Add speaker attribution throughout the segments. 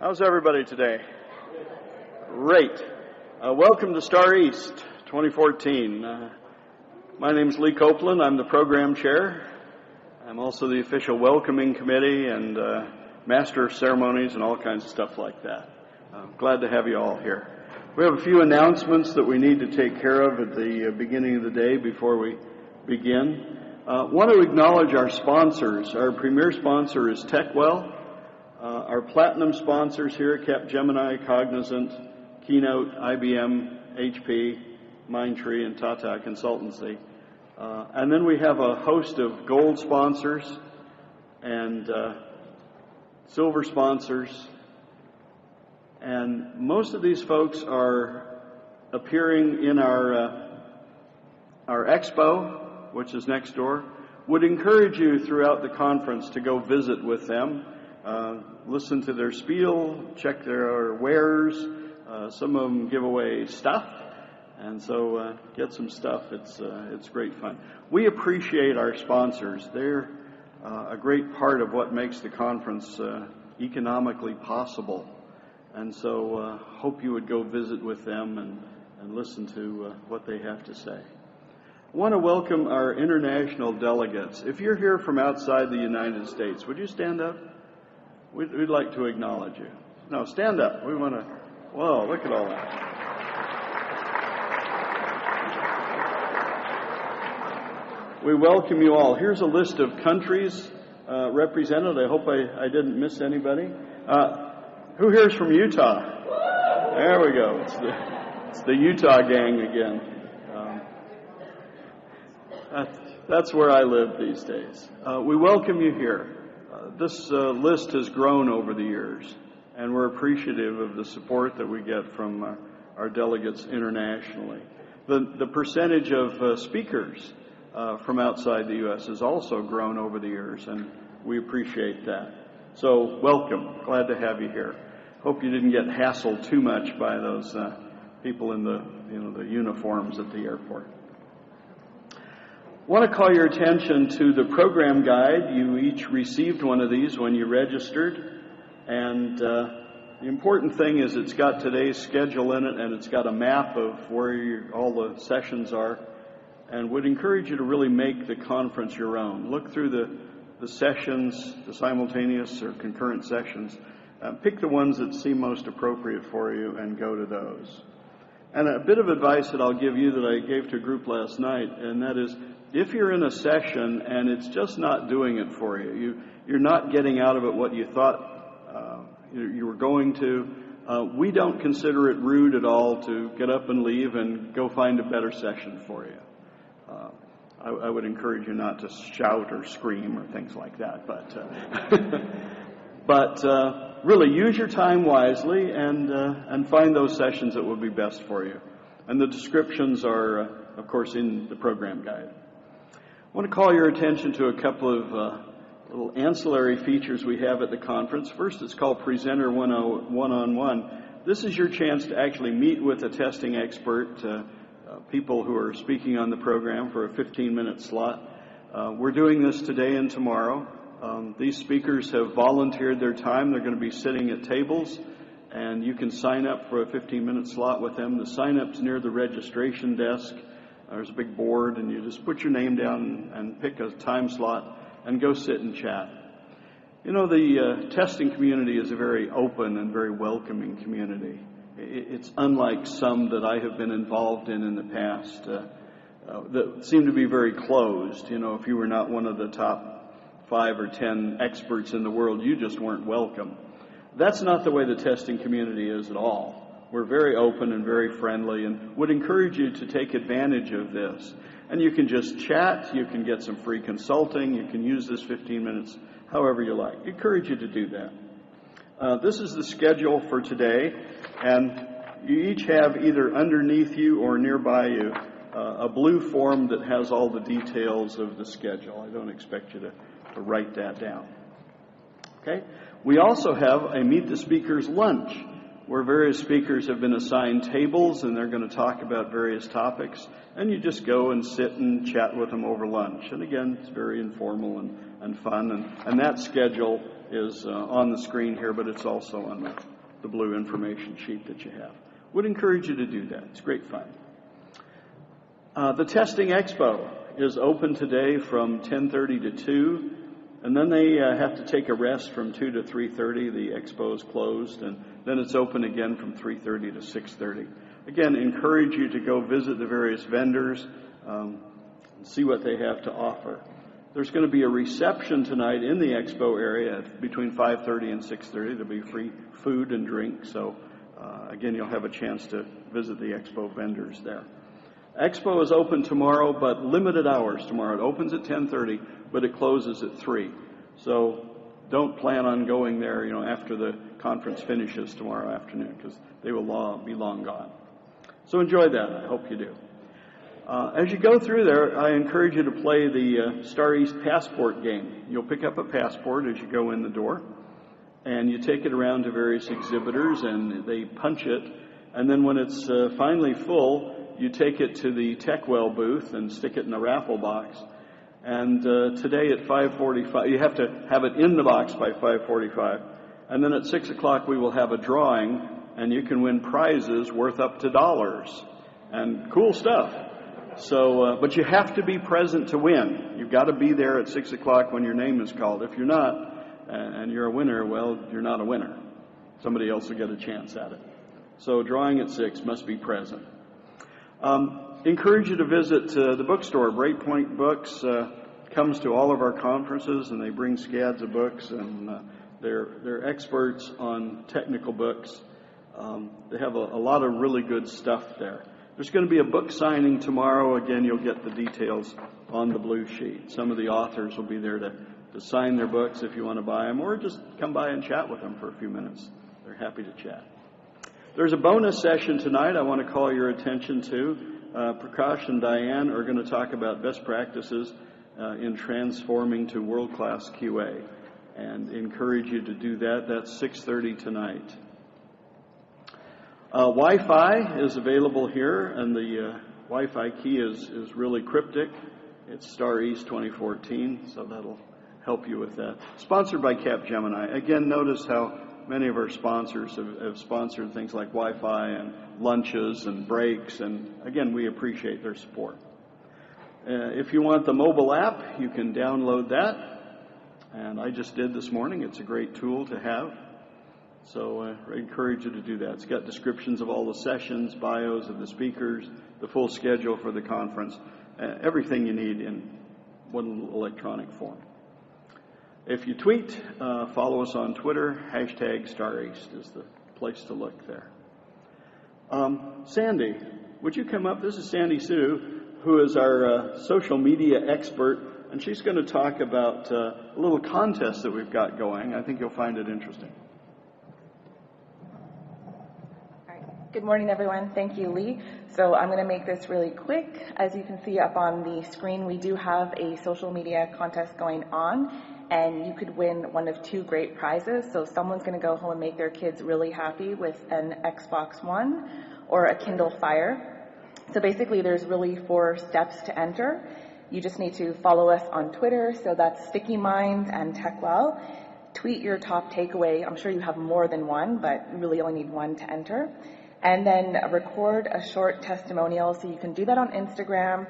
Speaker 1: How's everybody today? Great. Uh, welcome to Star East 2014. Uh, my name is Lee Copeland. I'm the program chair. I'm also the official welcoming committee and uh, master of ceremonies and all kinds of stuff like that. I'm glad to have you all here. We have a few announcements that we need to take care of at the uh, beginning of the day before we begin. Uh, want to acknowledge our sponsors. Our premier sponsor is TechWell. Uh, our platinum sponsors here, Capgemini, Cognizant, Keynote, IBM, HP, Mindtree, and Tata Consultancy. Uh, and then we have a host of gold sponsors and uh, silver sponsors. And most of these folks are appearing in our, our expo, which is next door. Would encourage you throughout the conference to go visit with them. Uh, listen to their spiel, check their wares. Uh, some of them give away stuff, and so uh, get some stuff. It's uh, it's great fun. We appreciate our sponsors. They're uh, a great part of what makes the conference economically possible, and so hope you would go visit with them and and listen to what they have to say. I want to welcome our international delegates. If you're here from outside the United States, would you stand up? We'd, we'd like to acknowledge you. No, stand up. We want to. Whoa, look at all that. We welcome you all. Here's a list of countries uh, represented. I hope I, I didn't miss anybody. Uh, who here's from Utah? There we go. It's the, it's the Utah gang again. Um, that's, that's where I live these days. Uh, we welcome you here this uh, list has grown over the years, and we're appreciative of the support that we get from uh, our delegates internationally. The, the percentage of uh, speakers uh, from outside the U.S. has also grown over the years, and we appreciate that. So, welcome. Glad to have you here. Hope you didn't get hassled too much by those uh, people in the, you know, the uniforms at the airport. I want to call your attention to the program guide. You each received one of these when you registered. And uh, the important thing is it's got today's schedule in it and it's got a map of where all the sessions are. And would encourage you to really make the conference your own. Look through the, the sessions, the simultaneous or concurrent sessions. Uh, pick the ones that seem most appropriate for you and go to those. And a bit of advice that I'll give you that I gave to a group last night, and that is if you're in a session and it's just not doing it for you, you you're not getting out of it what you thought uh, you, were going to, uh, we don't consider it rude at all to get up and leave and go find a better session for you. Uh, I, I, would encourage you not to shout or scream or things like that, but uh, but uh, really use your time wisely and uh, and find those sessions that will be best for you. And the descriptions are, of course, in the program guide. I want to call your attention to a couple of uh, little ancillary features we have at the conference. First, it's called Presenter One on One. This is your chance to actually meet with a testing expert, uh, uh, people who are speaking on the program for a 15 minute slot. Uh, we're doing this today and tomorrow. Um, these speakers have volunteered their time. They're going to be sitting at tables, and you can sign up for a 15 minute slot with them. The sign up's near the registration desk. There's a big board, and you just put your name down and pick a time slot and go sit and chat. You know, the uh, testing community is a very open and very welcoming community. It's unlike some that I have been involved in in the past uh, uh, that seem to be very closed. You know, if you were not one of the top five or ten experts in the world, you just weren't welcome. That's not the way the testing community is at all. We're very open and very friendly and would encourage you to take advantage of this. And you can just chat, you can get some free consulting, you can use this 15 minutes however you like. encourage you to do that. Uh, this is the schedule for today, and you each have either underneath you or nearby you uh, a blue form that has all the details of the schedule. I don't expect you to, to write that down. Okay? We also have a Meet the Speakers lunch where various speakers have been assigned tables and they're going to talk about various topics. And you just go and sit and chat with them over lunch. And again, it's very informal and, and fun. And, and that schedule is uh, on the screen here, but it's also on the, the blue information sheet that you have. Would encourage you to do that. It's great fun. Uh, the Testing Expo is open today from 10:30 to 2, and then they uh, have to take a rest from 2 to 3:30. The expo is closed, and then it's open again from 3:30 to 6:30. Again, encourage you to go visit the various vendors, um, and see what they have to offer. There's going to be a reception tonight in the expo area between 5:30 and 6:30. There'll be free food and drink, so uh, again, you'll have a chance to visit the expo vendors there. Expo is open tomorrow, but limited hours tomorrow. It opens at 10:30, but it closes at 3. So don't plan on going there, you know, after the conference finishes tomorrow afternoon, because they will be long gone. So enjoy that. I hope you do. Uh, as you go through there, I encourage you to play the uh, Star East passport game. You'll pick up a passport as you go in the door, and you take it around to various exhibitors, and they punch it. And then when it's uh, finally full, you take it to the TechWell booth and stick it in the raffle box. And uh, today at 5:45, you have to have it in the box by 5:45. And then at six o'clock, we will have a drawing, and you can win prizes worth up to dollars and cool stuff. So, uh, but you have to be present to win. You've got to be there at six o'clock when your name is called. If you're not, and you're a winner, well, you're not a winner. Somebody else will get a chance at it. So, drawing at six must be present. Um, encourage you to visit uh, the bookstore. Breakpoint Books uh, comes to all of our conferences, and they bring scads of books, and uh, they're they're experts on technical books. Um, they have a, a lot of really good stuff there. There's going to be a book signing tomorrow. Again, you'll get the details on the blue sheet. Some of the authors will be there to, to sign their books if you want to buy them, or just come by and chat with them for a few minutes. They're happy to chat. There's a bonus session tonight I want to call your attention to. Uh, Prakash and Diane are going to talk about best practices uh, in transforming to world-class QA and encourage you to do that. That's 6.30 tonight. Uh, Wi-Fi is available here, and the uh, Wi-Fi key is, is really cryptic. It's Star East 2014, so that'll help you with that. Sponsored by Cap Gemini. Again, notice how many of our sponsors have, have sponsored things like Wi-Fi and lunches and breaks, and again, we appreciate their support. Uh, if you want the mobile app, you can download that, and I just did this morning. It's a great tool to have. So uh, I encourage you to do that. It's got descriptions of all the sessions, bios of the speakers, the full schedule for the conference, uh, everything you need in one electronic form. If you tweet, uh, follow us on Twitter. Hashtag Star East is the place to look there. Um, Sandy, would you come up? This is Sandy Sue, who is our uh, social media expert, and she's going to talk about uh, a little contest that we've got going. I think you'll find it interesting.
Speaker 2: Good morning, everyone. Thank you, Lee. So I'm going to make this really quick. As you can see up on the screen, we do have a social media contest going on, and you could win one of two great prizes. So someone's going to go home and make their kids really happy with an Xbox One or a Kindle Fire. So basically, there's really four steps to enter. You just need to follow us on Twitter, so that's Sticky Minds and TechWell. Tweet your top takeaway. I'm sure you have more than one, but you really only need one to enter and then record a short testimonial. So you can do that on Instagram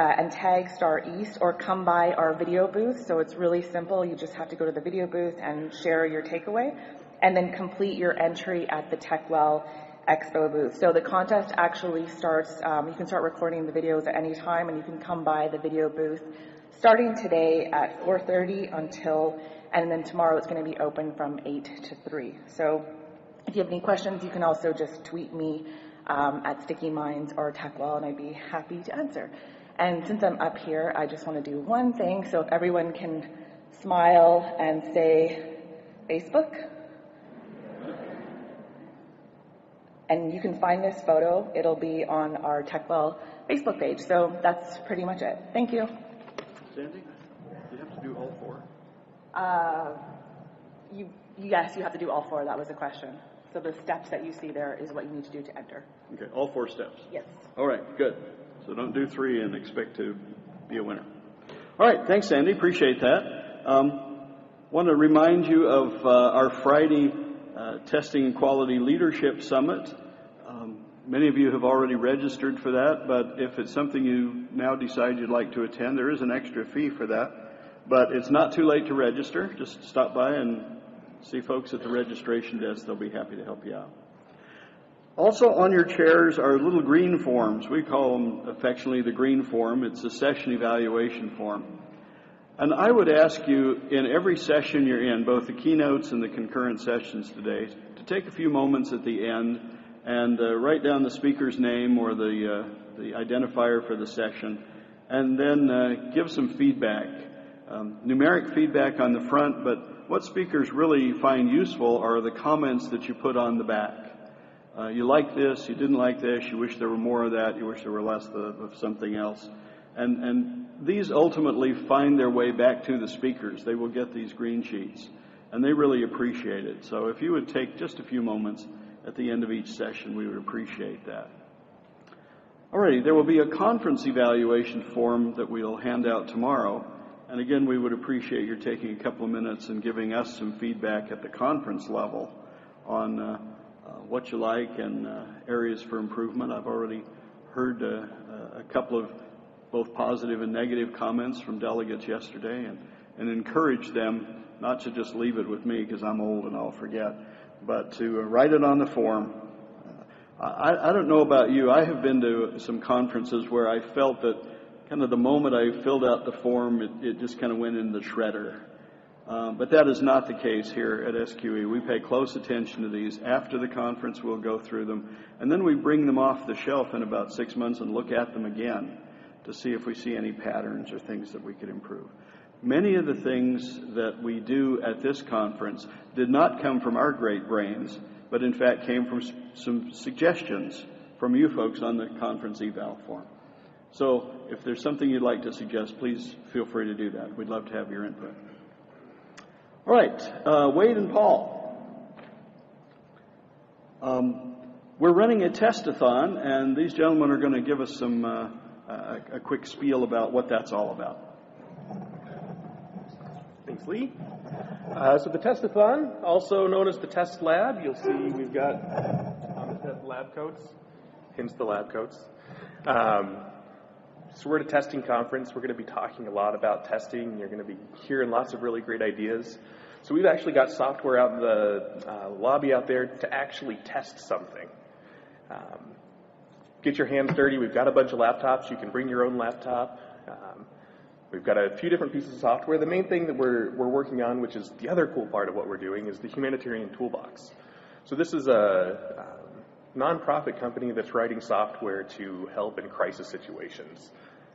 Speaker 2: and tag Star East or come by our video booth. So it's really simple. You just have to go to the video booth and share your takeaway and then complete your entry at the TechWell Expo booth. So the contest actually starts, um, you can start recording the videos at any time and you can come by the video booth starting today at 4.30 until, and then tomorrow it's going to be open from 8 to 3. So if you have any questions, you can also just tweet me um, at Sticky Minds or TechWell, and I'd be happy to answer. And since I'm up here, I just want to do one thing. So if everyone can smile and say Facebook. And you can find this photo. It'll be on our TechWell Facebook page. So that's pretty much it. Thank you.
Speaker 1: Sandy, you have to do all four?
Speaker 2: Uh, you, yes, you have to do all four. That was the question. So the steps that you see there is what you need to do to enter.
Speaker 1: Okay, all four steps.
Speaker 2: Yes.
Speaker 1: All right, good. So don't do three and expect to be a winner. All right, thanks, Sandy. Appreciate that. Um, want to remind you of uh, our Friday uh, Testing and Quality Leadership Summit. Um, many of you have already registered for that, but if it's something you now decide you'd like to attend, there is an extra fee for that. But it's not too late to register. Just stop by and see folks at the registration desk. They'll be happy to help you out. Also on your chairs are little green forms. We call them affectionately the green form. It's a session evaluation form. And I would ask you in every session you're in, both the keynotes and the concurrent sessions today, to take a few moments at the end and uh, write down the speaker's name or the, uh, the identifier for the session, and then uh, give some feedback. Um, numeric feedback on the front, but what speakers really find useful are the comments that you put on the back. Uh, you like this, you didn't like this, you wish there were more of that, you wish there were less of, of something else. And, and these ultimately find their way back to the speakers. They will get these green sheets, and they really appreciate it. So if you would take just a few moments at the end of each session, we would appreciate that. Alrighty, there will be a conference evaluation form that we'll hand out tomorrow. And again, we would appreciate your taking a couple of minutes and giving us some feedback at the conference level on uh, what you like and uh, areas for improvement. I've already heard uh, a couple of both positive and negative comments from delegates yesterday and, and encourage them not to just leave it with me because I'm old and I'll forget, but to uh, write it on the form. Uh, I, I don't know about you. I have been to some conferences where I felt that kind of the moment I filled out the form, it, it just kind of went in the shredder. Um, but that is not the case here at SQE. We pay close attention to these. After the conference, we'll go through them. And then we bring them off the shelf in about six months and look at them again to see if we see any patterns or things that we could improve. Many of the things that we do at this conference did not come from our great brains, but in fact came from some suggestions from you folks on the conference eval form. So if there's something you'd like to suggest, please feel free to do that. We'd love to have your input. All right, uh, Wade and Paul. Um, we're running a testathon, and these gentlemen are going to give us some uh, a, a quick spiel about what that's all about.
Speaker 3: Thanks, Lee. Uh, so the testathon, also known as the test lab, you'll see we've got the lab coats, hence the lab coats. Um, so we're at a testing conference. We're going to be talking a lot about testing. You're going to be hearing lots of really great ideas. So we've actually got software out in the uh, lobby out there to actually test something. Um, get your hands dirty. We've got a bunch of laptops. You can bring your own laptop. Um, we've got a few different pieces of software. The main thing that we're, we're working on, which is the other cool part of what we're doing, is the humanitarian toolbox. So this is a um, nonprofit company that's writing software to help in crisis situations.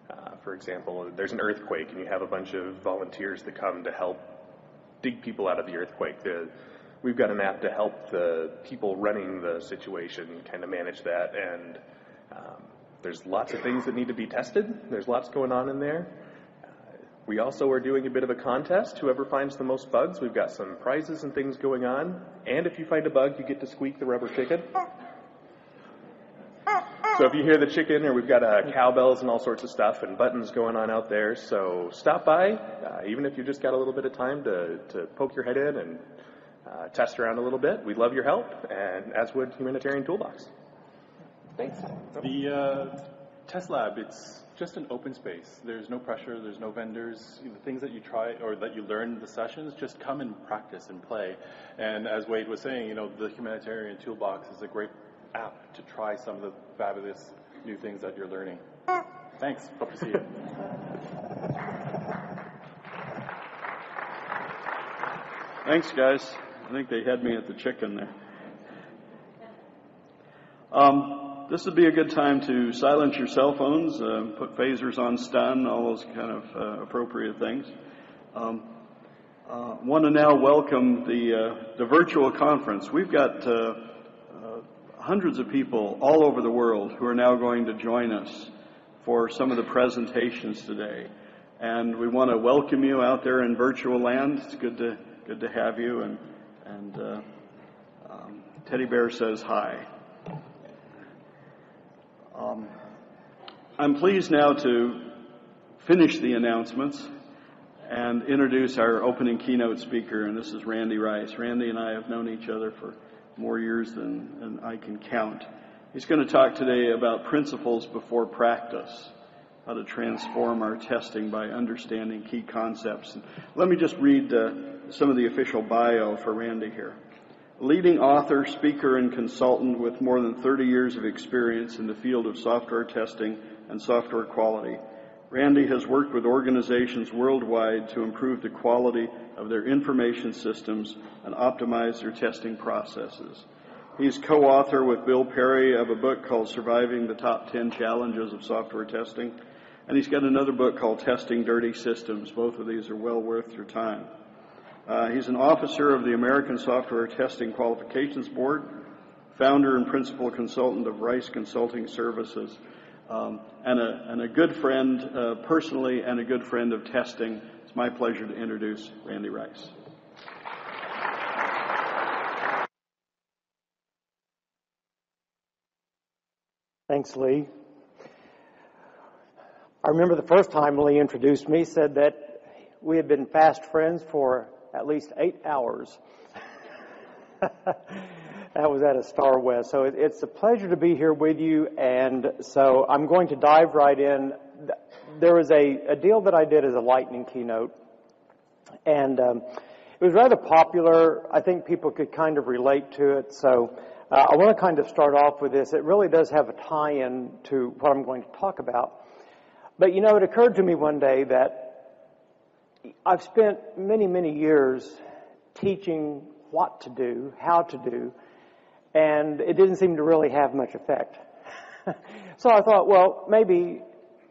Speaker 3: Uh, for example, there's an earthquake and you have a bunch of volunteers that come to help dig people out of the earthquake. The, we've got an app to help the people running the situation kind of manage that and um, there's lots of things that need to be tested. There's lots going on in there. We also are doing a bit of a contest. Whoever finds the most bugs, we've got some prizes and things going on. And if you find a bug, you get to squeak the rubber chicken. So if you hear the chicken, or we've got uh, cowbells and all sorts of stuff and buttons going on out there. So stop by, uh, even if you've just got a little bit of time to, to poke your head in and uh, test around a little bit. We'd love your help, and as would Humanitarian Toolbox.
Speaker 4: Thanks. The uh, test lab, it's just an open space. There's no pressure, there's no vendors. The things that you try or that you learn in the sessions, just come and practice and play. And as Wade was saying, you know, the Humanitarian Toolbox is a great app to try some of the fabulous new things that you're learning. Thanks. Hope to see you.
Speaker 1: Thanks, guys. I think they had me at the chicken there. Um, this would be a good time to silence your cell phones, uh, put phasers on stun, all those kind of uh, appropriate things. Um, uh, want to now welcome the uh, the virtual conference. We've got uh, hundreds of people all over the world who are now going to join us for some of the presentations today, and we want to welcome you out there in virtual land. It's good to good to have you, and and um, Teddy Bear says hi. Um, I'm pleased now to finish the announcements and introduce our opening keynote speaker, and this is Randy Rice. Randy and I have known each other for more years than, than I can count. He's going to talk today about principles before practice, how to transform our testing by understanding key concepts. Let me just read uh, some of the official bio for Randy here. Leading author, speaker, and consultant with more than 30 years of experience in the field of software testing and software quality. Randy has worked with organizations worldwide to improve the quality of their information systems and optimize their testing processes. He's co-author with Bill Perry of a book called Surviving the Top 10 Challenges of Software Testing. And he's got another book called Testing Dirty Systems. Both of these are well worth your time. Uh, he's an officer of the American Software Testing Qualifications Board, founder and principal consultant of Rice Consulting Services, um, and, a, and, a, good friend uh, personally and a good friend of testing. It's my pleasure to introduce Randy Rice.
Speaker 5: Thanks, Lee. I remember the first time Lee introduced me, said that we had been fast friends for at least eight hours. That was at a Star West. So it, it's a pleasure to be here with you. And so I'm going to dive right in. There was a, a deal that I did as a lightning keynote. And um, it was rather popular. I think people could kind of relate to it. So uh, I want to kind of start off with this. It really does have a tie-in to what I'm going to talk about. But you know, it occurred to me one day that I've spent many, many years teaching what to do, how to do, and it didn't seem to really have much effect. so I thought, well, maybe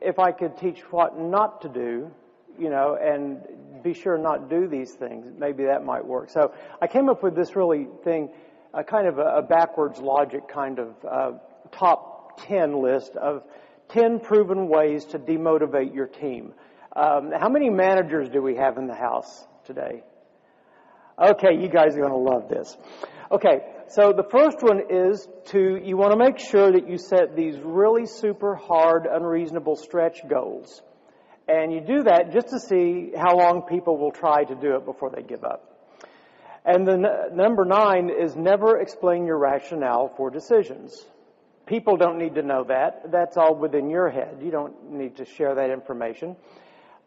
Speaker 5: if I could teach what not to do, you know, and be sure not do these things, maybe that might work. So I came up with this really thing, a kind of a, a backwards logic kind of uh, top 10 list of 10 proven ways to demotivate your team. Um, how many managers do we have in the house today? Okay, you guys are going to love this. Okay, so the first one is to, you want to make sure that you set these really super hard, unreasonable stretch goals. And you do that just to see how long people will try to do it before they give up. And then number nine is never explain your rationale for decisions. People don't need to know that. That's all within your head. You don't need to share that information.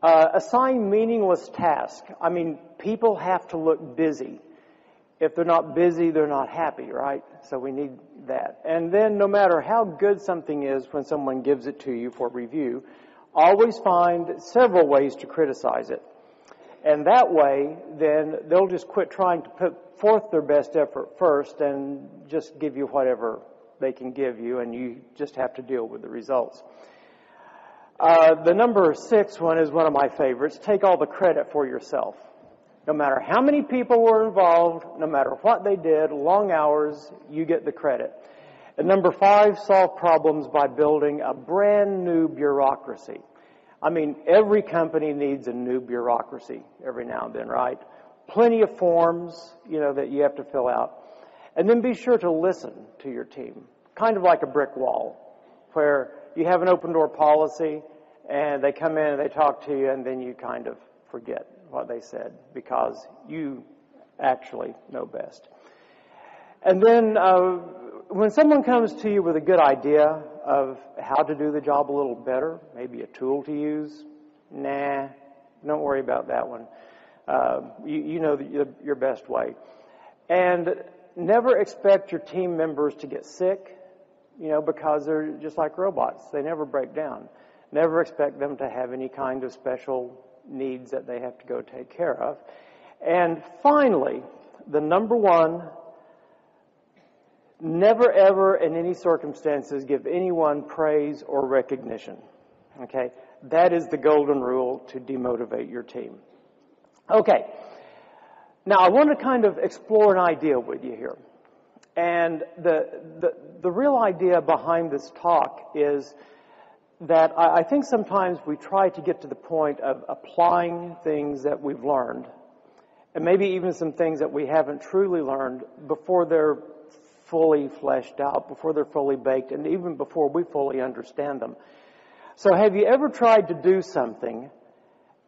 Speaker 5: Uh, assign meaningless tasks. I mean, people have to look busy. If they're not busy, they're not happy, right? So we need that. And then no matter how good something is when someone gives it to you for review, always find several ways to criticize it. And that way, then they'll just quit trying to put forth their best effort first and just give you whatever they can give you, and you just have to deal with the results. Uh, the number six one is one of my favorites. Take all the credit for yourself. No matter how many people were involved, no matter what they did, long hours, you get the credit. And number five, solve problems by building a brand new bureaucracy. I mean, every company needs a new bureaucracy every now and then, right? Plenty of forms, you know, that you have to fill out. And then be sure to listen to your team. Kind of like a brick wall, where you have an open door policy and they come in and they talk to you and then you kind of forget what they said because you actually know best. And then uh, when someone comes to you with a good idea of how to do the job a little better, maybe a tool to use, nah, don't worry about that one. Uh, you, you, know the, your best way. And never expect your team members to get sick, you know, because they're just like robots. They never break down. Never expect them to have any kind of special needs that they have to go take care of. And finally, the number one, never ever in any circumstances give anyone praise or recognition. Okay? That is the golden rule to demotivate your team. Okay. Now I want to kind of explore an idea with you here. And the, the, the real idea behind this talk is that I, I think sometimes we try to get to the point of applying things that we've learned, and maybe even some things that we haven't truly learned before they're fully fleshed out, before they're fully baked, and even before we fully understand them. So have you ever tried to do something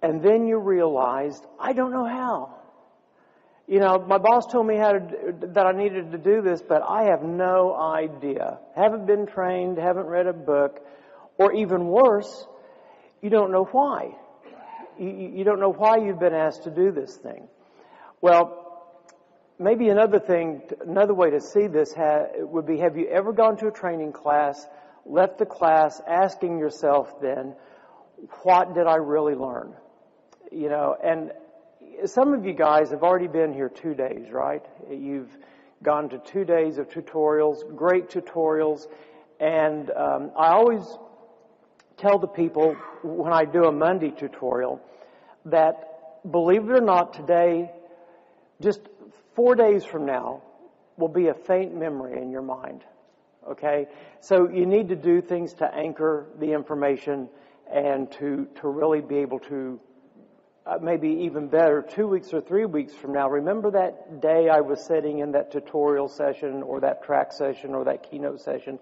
Speaker 5: And then you realized, I don't know how. You know, my boss told me how to, that I needed to do this, but I have no idea. Haven't been trained, haven't read a book, or even worse, you don't know why. You, you don't know why you've been asked to do this thing. Well, maybe another thing, another way to see this would be, have you ever gone to a training class, left the class asking yourself then, what did I really learn? You know, and some of you guys have already been here two days, right? You've gone to two days of tutorials, great tutorials, and um, I always tell the people when I do a Monday tutorial that, believe it or not, today, just four days from now, will be a faint memory in your mind. Okay? So you need to do things to anchor the information and to, to really be able to uh, maybe even better, two weeks or three weeks from now, remember that day I was sitting in that tutorial session or that track session or that keynote session?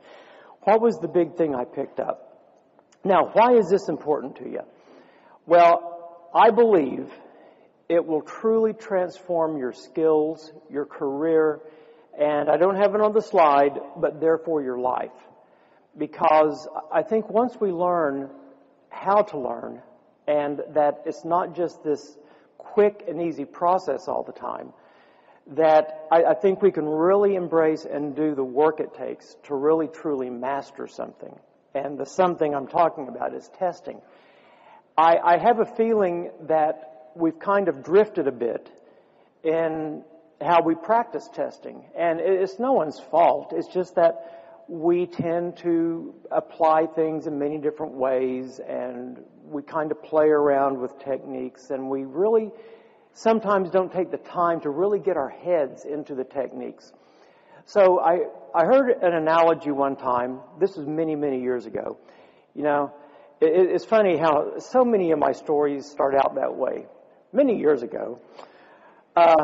Speaker 5: What was the big thing I picked up? Now, why is this important to you? Well, I believe it will truly transform your skills, your career, and I don't have it on the slide, but therefore your life. Because I think once we learn how to learn, and that it's not just this quick and easy process all the time. That I, I, think we can really embrace and do the work it takes to really truly master something. And the something I'm talking about is testing. I, I have a feeling that we've kind of drifted a bit in how we practice testing. And it's no one's fault. It's just that we tend to apply things in many different ways and we kind of play around with techniques and we really sometimes don't take the time to really get our heads into the techniques. So I, I heard an analogy one time. This was many, many years ago. You know, it, it's funny how so many of my stories start out that way. Many years ago. Uh,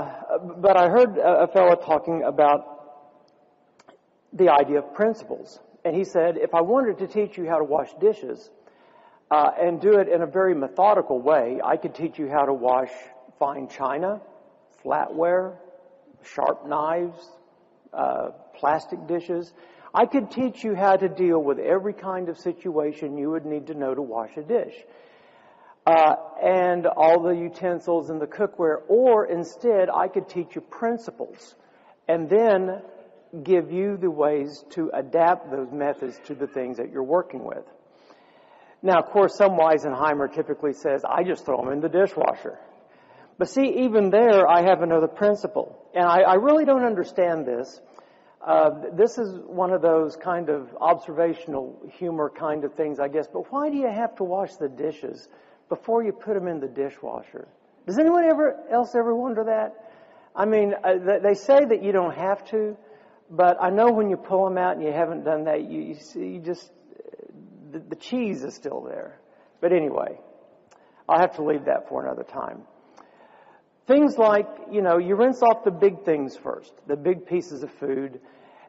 Speaker 5: but I heard a, fellow talking about the idea of principles. And he said, if I wanted to teach you how to wash dishes, uh, and do it in a very methodical way. I could teach you how to wash fine china, flatware, sharp knives, uh, plastic dishes. I could teach you how to deal with every kind of situation you would need to know to wash a dish. Uh, and all the utensils and the cookware, or instead, I could teach you principles and then give you the ways to adapt those methods to the things that you're working with. Now, of course, some Weisenheimer typically says, I just throw them in the dishwasher. But see, even there, I have another principle. And I, I really don't understand this. Uh, this is one of those kind of observational humor kind of things, I guess. But why do you have to wash the dishes before you put them in the dishwasher? Does anyone ever else ever wonder that? I mean, uh, they say that you don't have to, but I know when you pull them out and you haven't done that, you, you, see, you just the, the cheese is still there. But anyway, I'll have to leave that for another time. Things like, you know, you rinse off the big things first, the big pieces of food,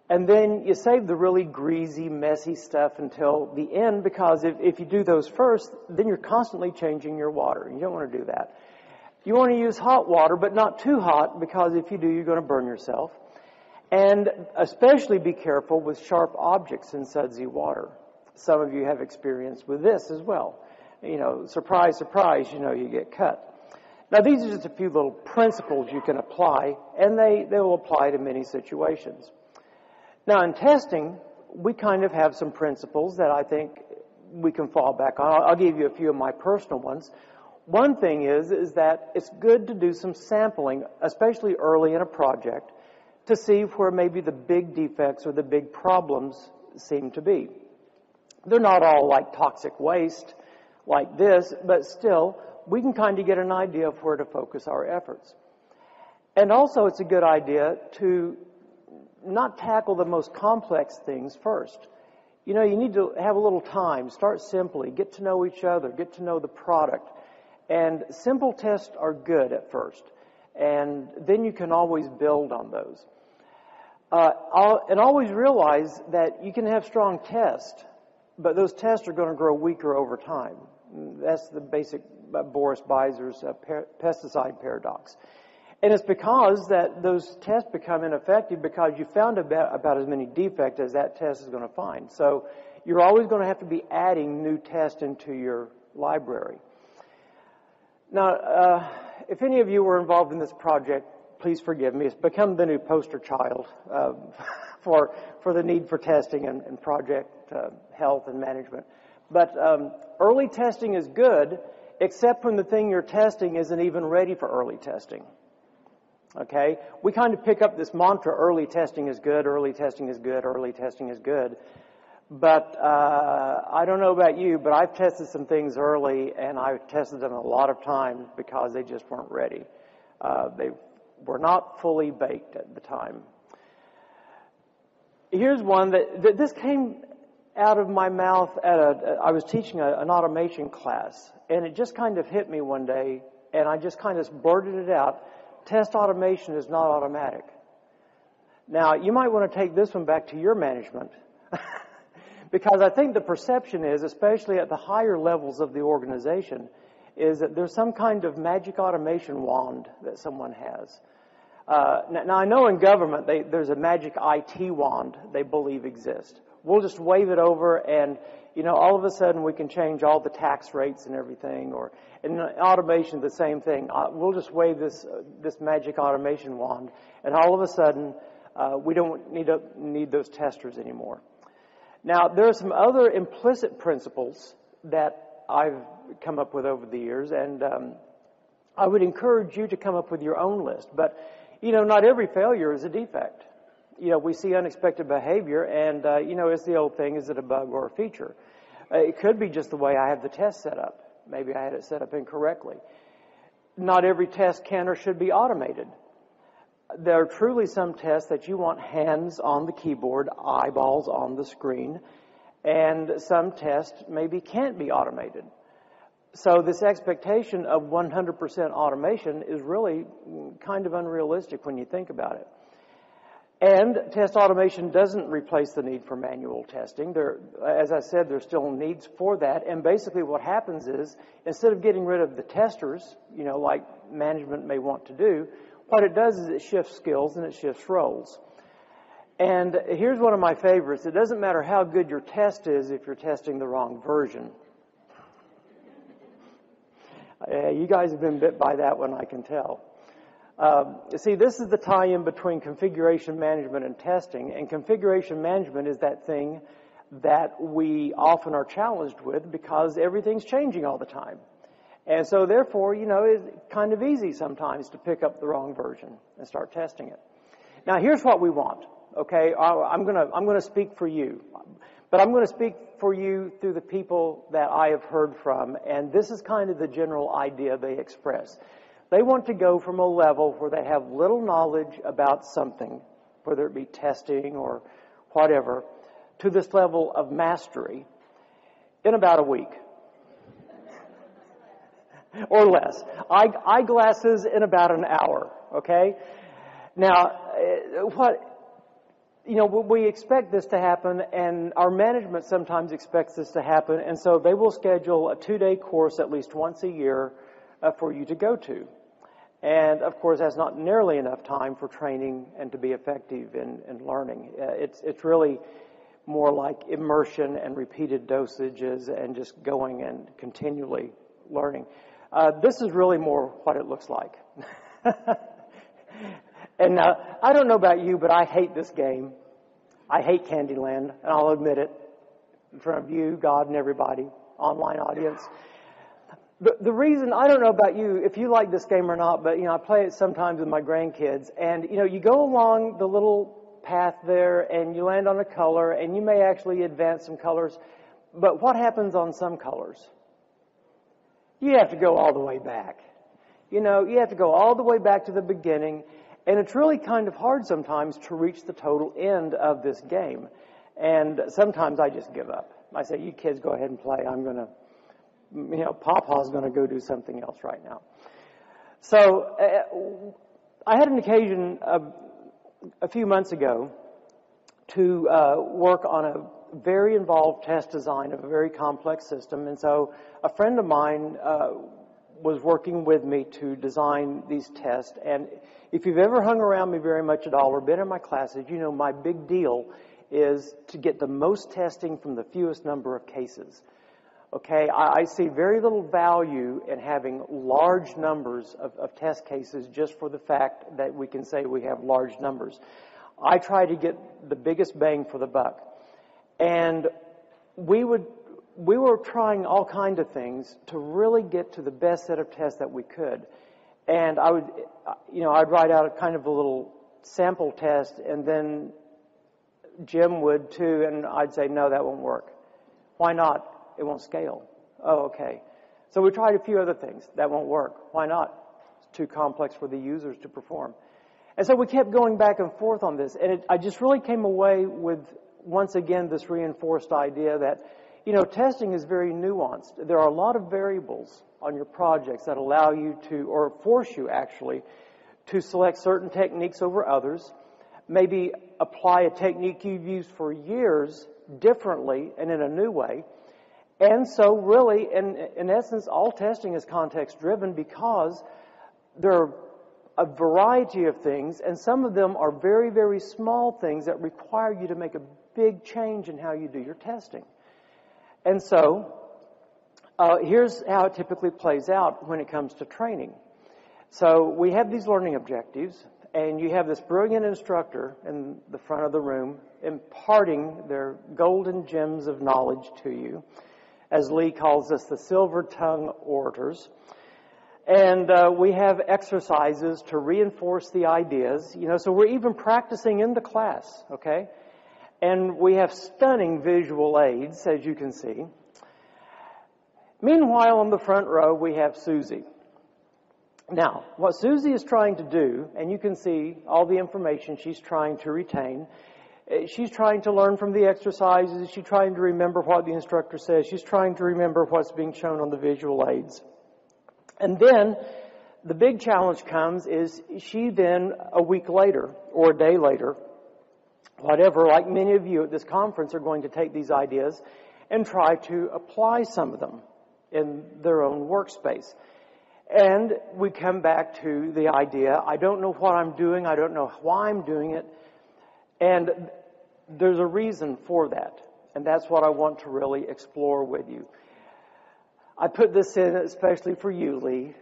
Speaker 5: and then you save the really greasy, messy stuff until the end because if, if you do those first, then you're constantly changing your water. You don't want to do that. You want to use hot water, but not too hot because if you do, you're going to burn yourself. And especially be careful with sharp objects in sudsy water. Some of you have experience with this as well. You know, surprise, surprise, you know, you get cut. Now, these are just a few little principles you can apply, and they, they will apply to many situations. Now, in testing, we kind of have some principles that I think we can fall back on. I'll, I'll give you a few of my personal ones. One thing is, is that it's good to do some sampling, especially early in a project, to see where maybe the big defects or the big problems seem to be. They're not all like toxic waste like this, but still, we can kind of get an idea of where to focus our efforts. And also, it's a good idea to not tackle the most complex things first. You know, you need to have a little time, start simply, get to know each other, get to know the product. And simple tests are good at first. And then you can always build on those. Uh, and always realize that you can have strong tests but those tests are going to grow weaker over time. That's the basic Boris Beizer's uh, per- pesticide paradox. And it's because that those tests become ineffective because you found about, about as many defects as that test is going to find. So you're always going to have to be adding new tests into your library. Now, uh, if any of you were involved in this project, please forgive me. It's become the new poster child uh, for for the need for testing and, and project uh, health and management. But um, early testing is good, except when the thing you're testing isn't even ready for early testing. Okay? We kind of pick up this mantra early testing is good, early testing is good, early testing is good. But uh, I don't know about you, but I've tested some things early, and I've tested them a lot of times because they just weren't ready. Uh, they were not fully baked at the time. Here's one that, that this came out of my mouth at a, I was teaching a, an automation class, and it just kind of hit me one day, and I just kind of blurted it out. Test automation is not automatic. Now, you might want to take this one back to your management. because I think the perception is, especially at the higher levels of the organization, is that there's some kind of magic automation wand that someone has. Uh, now, now, I know in government they, there's a magic IT wand they believe exists. We'll just wave it over and, you know, all of a sudden we can change all the tax rates and everything. Or in automation, the same thing. Uh, we'll just wave this uh, this magic automation wand, and all of a sudden uh, we don't need to need those testers anymore. Now there are some other implicit principles that I've come up with over the years, and um, I would encourage you to come up with your own list. But you know, not every failure is a defect. You know, we see unexpected behavior, and, uh, you know, it's the old thing is it a bug or a feature? Uh, it could be just the way I have the test set up. Maybe I had it set up incorrectly. Not every test can or should be automated. There are truly some tests that you want hands on the keyboard, eyeballs on the screen, and some tests maybe can't be automated. So this expectation of 100% automation is really kind of unrealistic when you think about it. And test automation doesn't replace the need for manual testing. There, as I said, there's still needs for that. And basically what happens is, instead of getting rid of the testers, you know, like management may want to do, what it does is it shifts skills and it shifts roles. And here's one of my favorites. It doesn't matter how good your test is if you're testing the wrong version. Uh, you guys have been bit by that one, I can tell. Um, see, this is the tie-in between configuration management and testing, and configuration management is that thing that we often are challenged with because everything's changing all the time. And so therefore, you know, it's kind of easy sometimes to pick up the wrong version and start testing it. Now here's what we want, okay? I'm gonna, I'm gonna speak for you. But I'm going to speak for you through the people that I have heard from, and this is kind of the general idea they express. They want to go from a level where they have little knowledge about something, whether it be testing or whatever, to this level of mastery in about a week. or less. Eye, eyeglasses in about an hour, okay? Now, eh, what you know, we expect this to happen, and our management sometimes expects this to happen, and so they will schedule a two day course at least once a year uh, for you to go to. And of course, that's not nearly enough time for training and to be effective in, in learning. Uh, it's, it's really more like immersion and repeated dosages and just going and continually learning. Uh, this is really more what it looks like. And uh, I don't know about you, but I hate this game. I hate Candyland, and I'll admit it in front of you, God, and everybody, online audience. The, the reason, I don't know about you, if you like this game or not, but, you know, I play it sometimes with my grandkids, and, you know, you go along the little path there, and you land on a color, and you may actually advance some colors, but what happens on some colors? You have to go all the way back. You know, you have to go all the way back to the beginning, and it's really kind of hard sometimes to reach the total end of this game. And sometimes I just give up. I say, you kids go ahead and play. I'm going to, you know, Papa's going to go do something else right now. So uh, I had an occasion uh, a few months ago to uh, work on a very involved test design of a very complex system. And so a friend of mine uh, was working with me to design these tests. And if you've ever hung around me very much at all or been in my classes, you know my big deal is to get the most testing from the fewest number of cases. Okay, I, I see very little value in having large numbers of, of test cases just for the fact that we can say we have large numbers. I try to get the biggest bang for the buck. And we would we were trying all kinds of things to really get to the best set of tests that we could. And I would, you know, I'd write out a kind of a little sample test, and then Jim would too, and I'd say, no, that won't work. Why not? It won't scale. Oh, okay. So we tried a few other things. That won't work. Why not? It's too complex for the users to perform. And so we kept going back and forth on this, and it, I just really came away with, once again, this reinforced idea that you know, testing is very nuanced. There are a lot of variables on your projects that allow you to, or force you actually, to select certain techniques over others, maybe apply a technique you've used for years differently and in a new way. And so really, in, in essence, all testing is context driven because there are a variety of things, and some of them are very, very small things that require you to make a big change in how you do your testing. And so, uh, here's how it typically plays out when it comes to training. So we have these learning objectives, and you have this brilliant instructor in the front of the room imparting their golden gems of knowledge to you. As Lee calls us, the silver tongue orators. And uh, we have exercises to reinforce the ideas. You know, so we're even practicing in the class, okay? And we have stunning visual aids, as you can see. Meanwhile, on the front row, we have Susie. Now, what Susie is trying to do, and you can see all the information she's trying to retain, Eh, she's trying to learn from the exercises, she's trying to remember what the instructor says, she's trying to remember what's being shown on the visual aids. And then, the big challenge comes is she then, a week later, or a day later, whatever, like many of you at this conference are going to take these ideas and try to apply some of them in their own workspace. And we come back to the idea, I don't know what I'm doing, I don't know why I'm doing it, and there's a reason for that. And that's what I want to really explore with you. I put this in especially for you, Lee.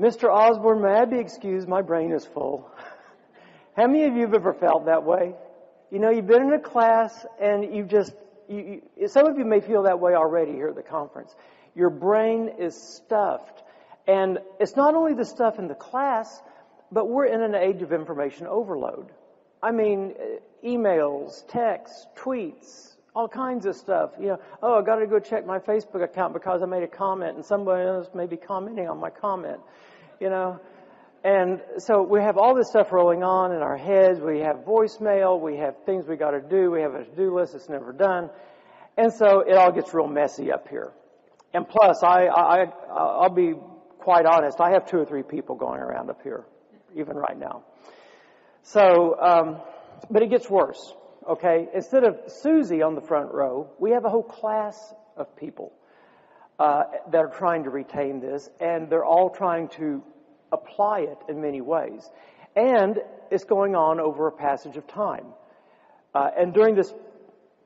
Speaker 5: Mr. Osborne, may I be excused? My brain is full. How many of you have ever felt that way? You know, you've been in a class and you've just, you, you, some of you may feel that way already here at the conference. Your brain is stuffed. And it's not only the stuff in the class, but we're in an age of information overload. I mean, uh, emails, texts, tweets, all kinds of stuff. You know, oh, I got to go check my Facebook account because I made a comment and somebody else may be commenting on my comment. You know, and so we have all this stuff rolling on in our heads. We have voicemail. We have things we got to do. We have a to-do list that's never done. And so it all gets real messy up here. And plus, I, I, I'll be quite honest. I have two or three people going around up here, even right now. So, um, but it gets worse. Okay, instead of Susie on the front row, we have a whole class of people uh, that are trying to retain this, and they're all trying to apply it in many ways. And it's going on over a passage of time. Uh, and during this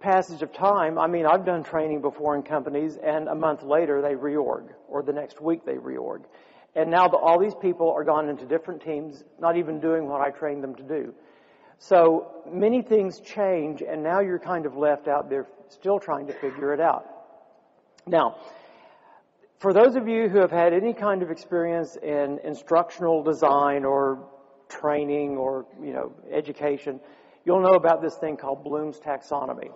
Speaker 5: passage of time, I mean, I've done training before in companies, and a month later they reorg, or the next week they reorg. And now the, all these people are gone into different teams, not even doing what I trained them to do. So many things change, and now you're kind of left out there still trying to figure it out. Now, for those of you who have had any kind of experience in instructional design or training or, you know, education, you'll know about this thing called Bloom's taxonomy.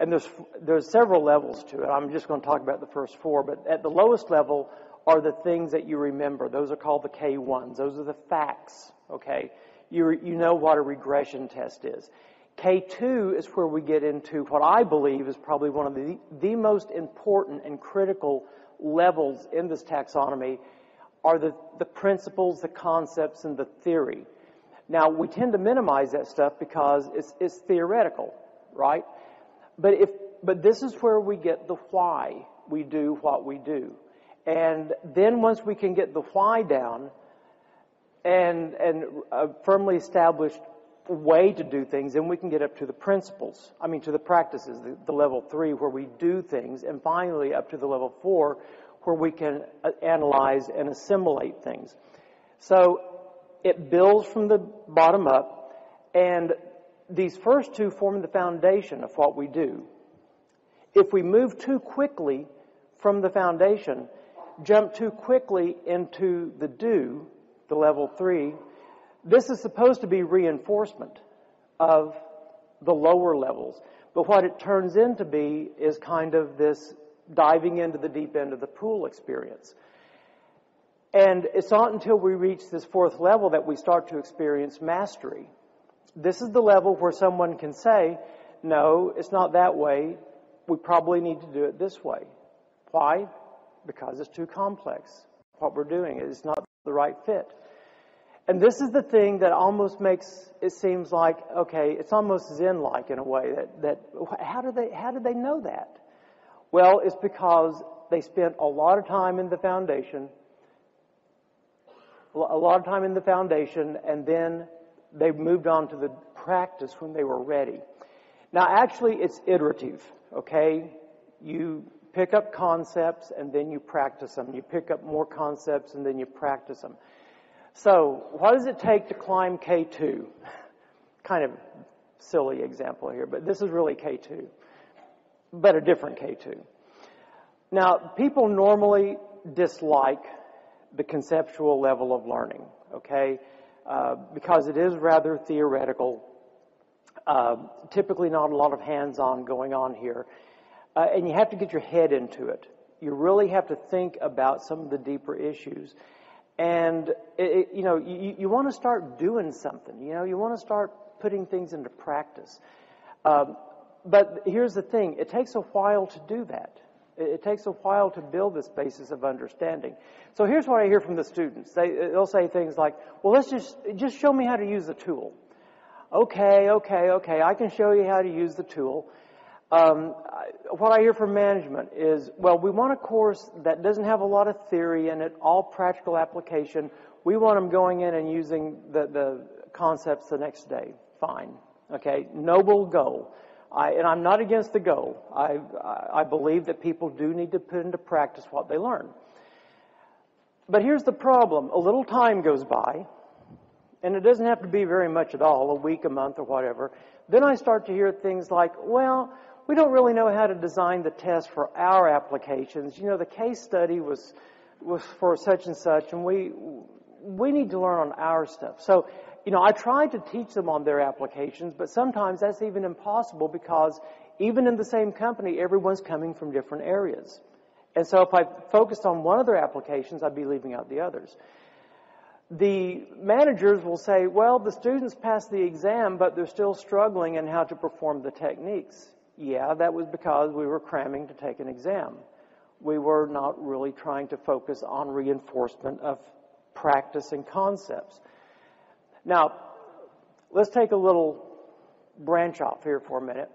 Speaker 5: And there's, there's several levels to it. I'm just going to talk about the first four, but at the lowest level are the things that you remember. Those are called the K1s. Those are the facts, okay? You, you know what a regression test is. K2 is where we get into what I believe is probably one of the, the most important and critical levels in this taxonomy are the, the principles, the concepts, and the theory. Now, we tend to minimize that stuff because it's, it's theoretical, right? But if, but this is where we get the why we do what we do. And then once we can get the why down and, and a firmly established way to do things, then we can get up to the principles. I mean, to the practices, the, the level three where we do things, and finally up to the level four where we can uh, analyze and assimilate things. So it builds from the bottom up, and these first two form the foundation of what we do. If we move too quickly from the foundation, jump too quickly into the do, the level three, this is supposed to be reinforcement of the lower levels. But what it turns into be is kind of this diving into the deep end of the pool experience. And it's not until we reach this fourth level that we start to experience mastery. This is the level where someone can say, no, it's not that way. We probably need to do it this way. Why? Because it's too complex. What we're doing is not the right fit. And this is the thing that almost makes it seems like, okay, it's almost Zen-like in a way that, that how do they, how do they know that? Well, it's because they spent a lot of time in the foundation, a lot of time in the foundation, and then they moved on to the practice when they were ready. Now, actually, it's iterative, okay? You pick up concepts and then you practice them. You pick up more concepts and then you practice them. So, what does it take to climb K2? Kind of silly example here, but this is really K2, but a different K2. Now, people normally dislike the conceptual level of learning, okay? Uh, because it is rather theoretical. Uh, typically, not a lot of hands on going on here. Uh, and you have to get your head into it. You really have to think about some of the deeper issues. And, it, you know, you, you want to start doing something. You know, you want to start putting things into practice. Um, but here's the thing it takes a while to do that. It takes a while to build this basis of understanding. So here's what I hear from the students. They, they'll say things like, well, let's just, just show me how to use the tool. Okay, okay, okay, I can show you how to use the tool. Um, what I hear from management is, well, we want a course that doesn't have a lot of theory in it, all practical application. We want them going in and using the, the concepts the next day. Fine. Okay, noble goal. I, and I'm not against the goal. I, I believe that people do need to put into practice what they learn. But here's the problem. A little time goes by, and it doesn't have to be very much at all, a week, a month, or whatever. Then I start to hear things like, well, we don't really know how to design the test for our applications. You know, the case study was was for such and such, and we we need to learn on our stuff. So, you know, I tried to teach them on their applications, but sometimes that's even impossible because even in the same company, everyone's coming from different areas. And so if I focused on one of their applications, I'd be leaving out the others. The managers will say, well, the students passed the exam, but they're still struggling in how to perform the techniques. Yeah, that was because we were cramming to take an exam. We were not really trying to focus on reinforcement of practice and concepts. Now, let's take a little branch off here for a minute.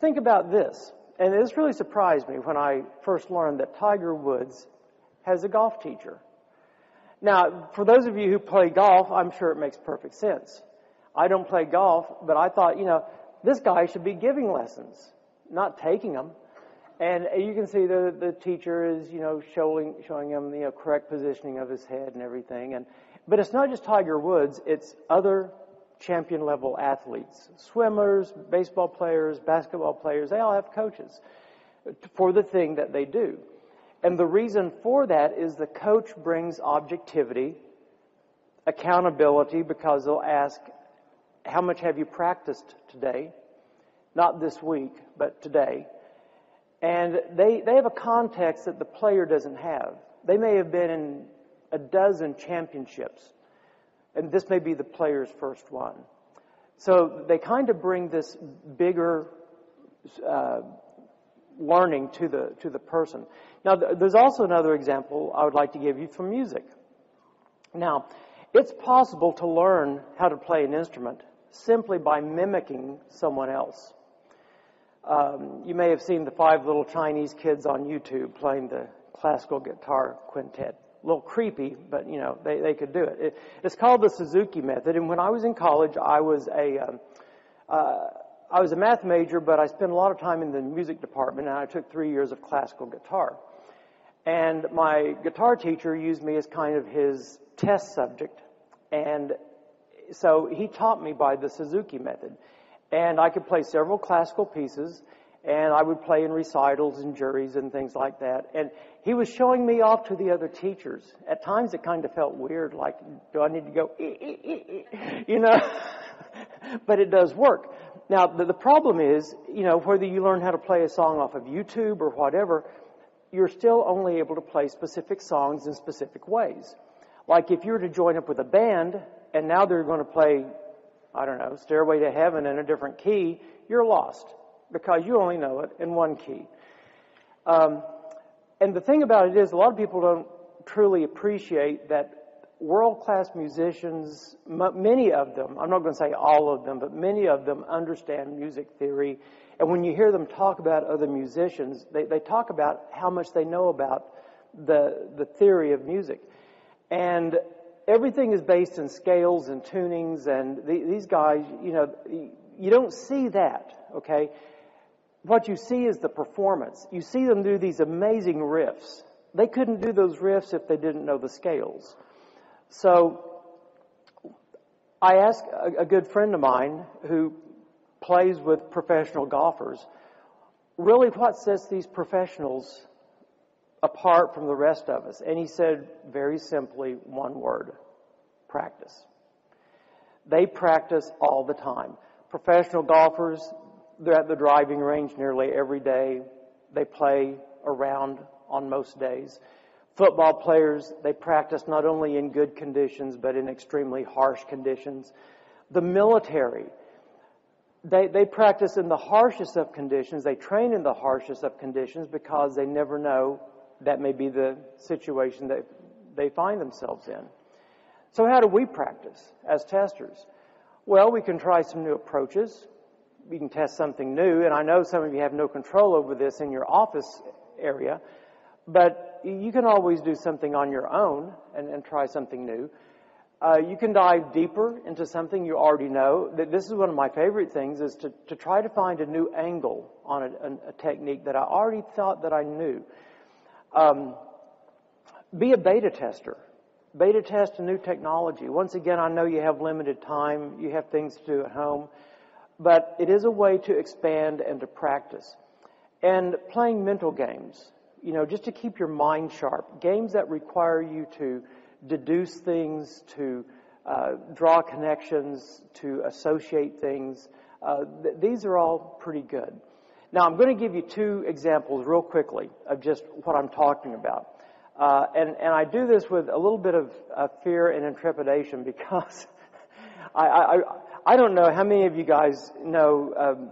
Speaker 5: Think about this. And this really surprised me when I first learned that Tiger Woods has a golf teacher. Now, for those of you who play golf, I'm sure it makes perfect sense. I don't play golf, but I thought, you know, this guy should be giving lessons not taking them. And you can see the the teacher is you know showing showing him the you know, correct positioning of his head and everything. And but it's not just Tiger Woods; it's other champion level athletes, swimmers, baseball players, basketball players. They all have coaches for the thing that they do. And the reason for that is the coach brings objectivity, accountability, because they'll ask, "How much have you practiced today?" Not this week, but today. And they, they have a context that the player doesn't have. They may have been in a dozen championships, and this may be the player's first one. So they kind of bring this bigger uh, learning to the to the person. Now, th- there's also another example I would like to give you from music. Now, it's possible to learn how to play an instrument simply by mimicking someone else. Um, you may have seen the five little Chinese kids on YouTube playing the classical guitar quintet. A little creepy, but you know, they, they could do it. it. It's called the Suzuki method. And when I was in college, I was a, um, uh, I was a math major, but I spent a lot of time in the music department and I took three years of classical guitar. And my guitar teacher used me as kind of his test subject. And so he taught me by the Suzuki method. And I could play several classical pieces and I would play in recitals and juries and things like that. And he was showing me off to the other teachers. At times it kind of felt weird, like, do I need to go, eh, eh, eh, you know? but it does work. Now, the, the problem is, you know, whether you learn how to play a song off of YouTube or whatever, you're still only able to play specific songs in specific ways. Like if you were to join up with a band and now they're going to play, I don't know, Stairway to Heaven in a different key, you're lost because you only know it in one key. Um, and the thing about it is, a lot of people don't truly appreciate that world class musicians, m- many of them, I'm not going to say all of them, but many of them understand music theory. And when you hear them talk about other musicians, they, they talk about how much they know about the, the theory of music. And everything is based in scales and tunings, and the, these guys, you know, you don't see that, okay? what you see is the performance. You see them do these amazing riffs. They couldn't do those riffs if they didn't know the scales. So I asked a, a good friend of mine who plays with professional golfers, really what sets these professionals apart from the rest of us? And he said very simply one word, practice. They practice all the time. Professional golfers, they're at the driving range nearly every day. They play around on most days. Football players, they practice not only in good conditions, but in extremely harsh conditions. The military, they, they practice in the harshest of conditions. They train in the harshest of conditions because they never know that may be the situation that they find themselves in. So how do we practice as testers? Well, we can try some new approaches we can test something new. And I know some of you have no control over this in your office area, but you can always do something on your own and, and try something new. Uh, you can dive deeper into something you already know. That this is one of my favorite things is to, to try to find a new angle on a, a technique that I already thought that I knew. Um, be a beta tester. Beta test a new technology. Once again, I know you have limited time. You have things to do at home but it is a way to expand and to practice. And playing mental games, you know, just to keep your mind sharp. Games that require you to deduce things, to uh, draw connections, to associate things. Uh, th- these are all pretty good. Now, I'm going to give you two examples real quickly of just what I'm talking about. Uh, and, and I do this with a little bit of uh, fear and intrepidation because I, I, I don't know how many of you guys know um,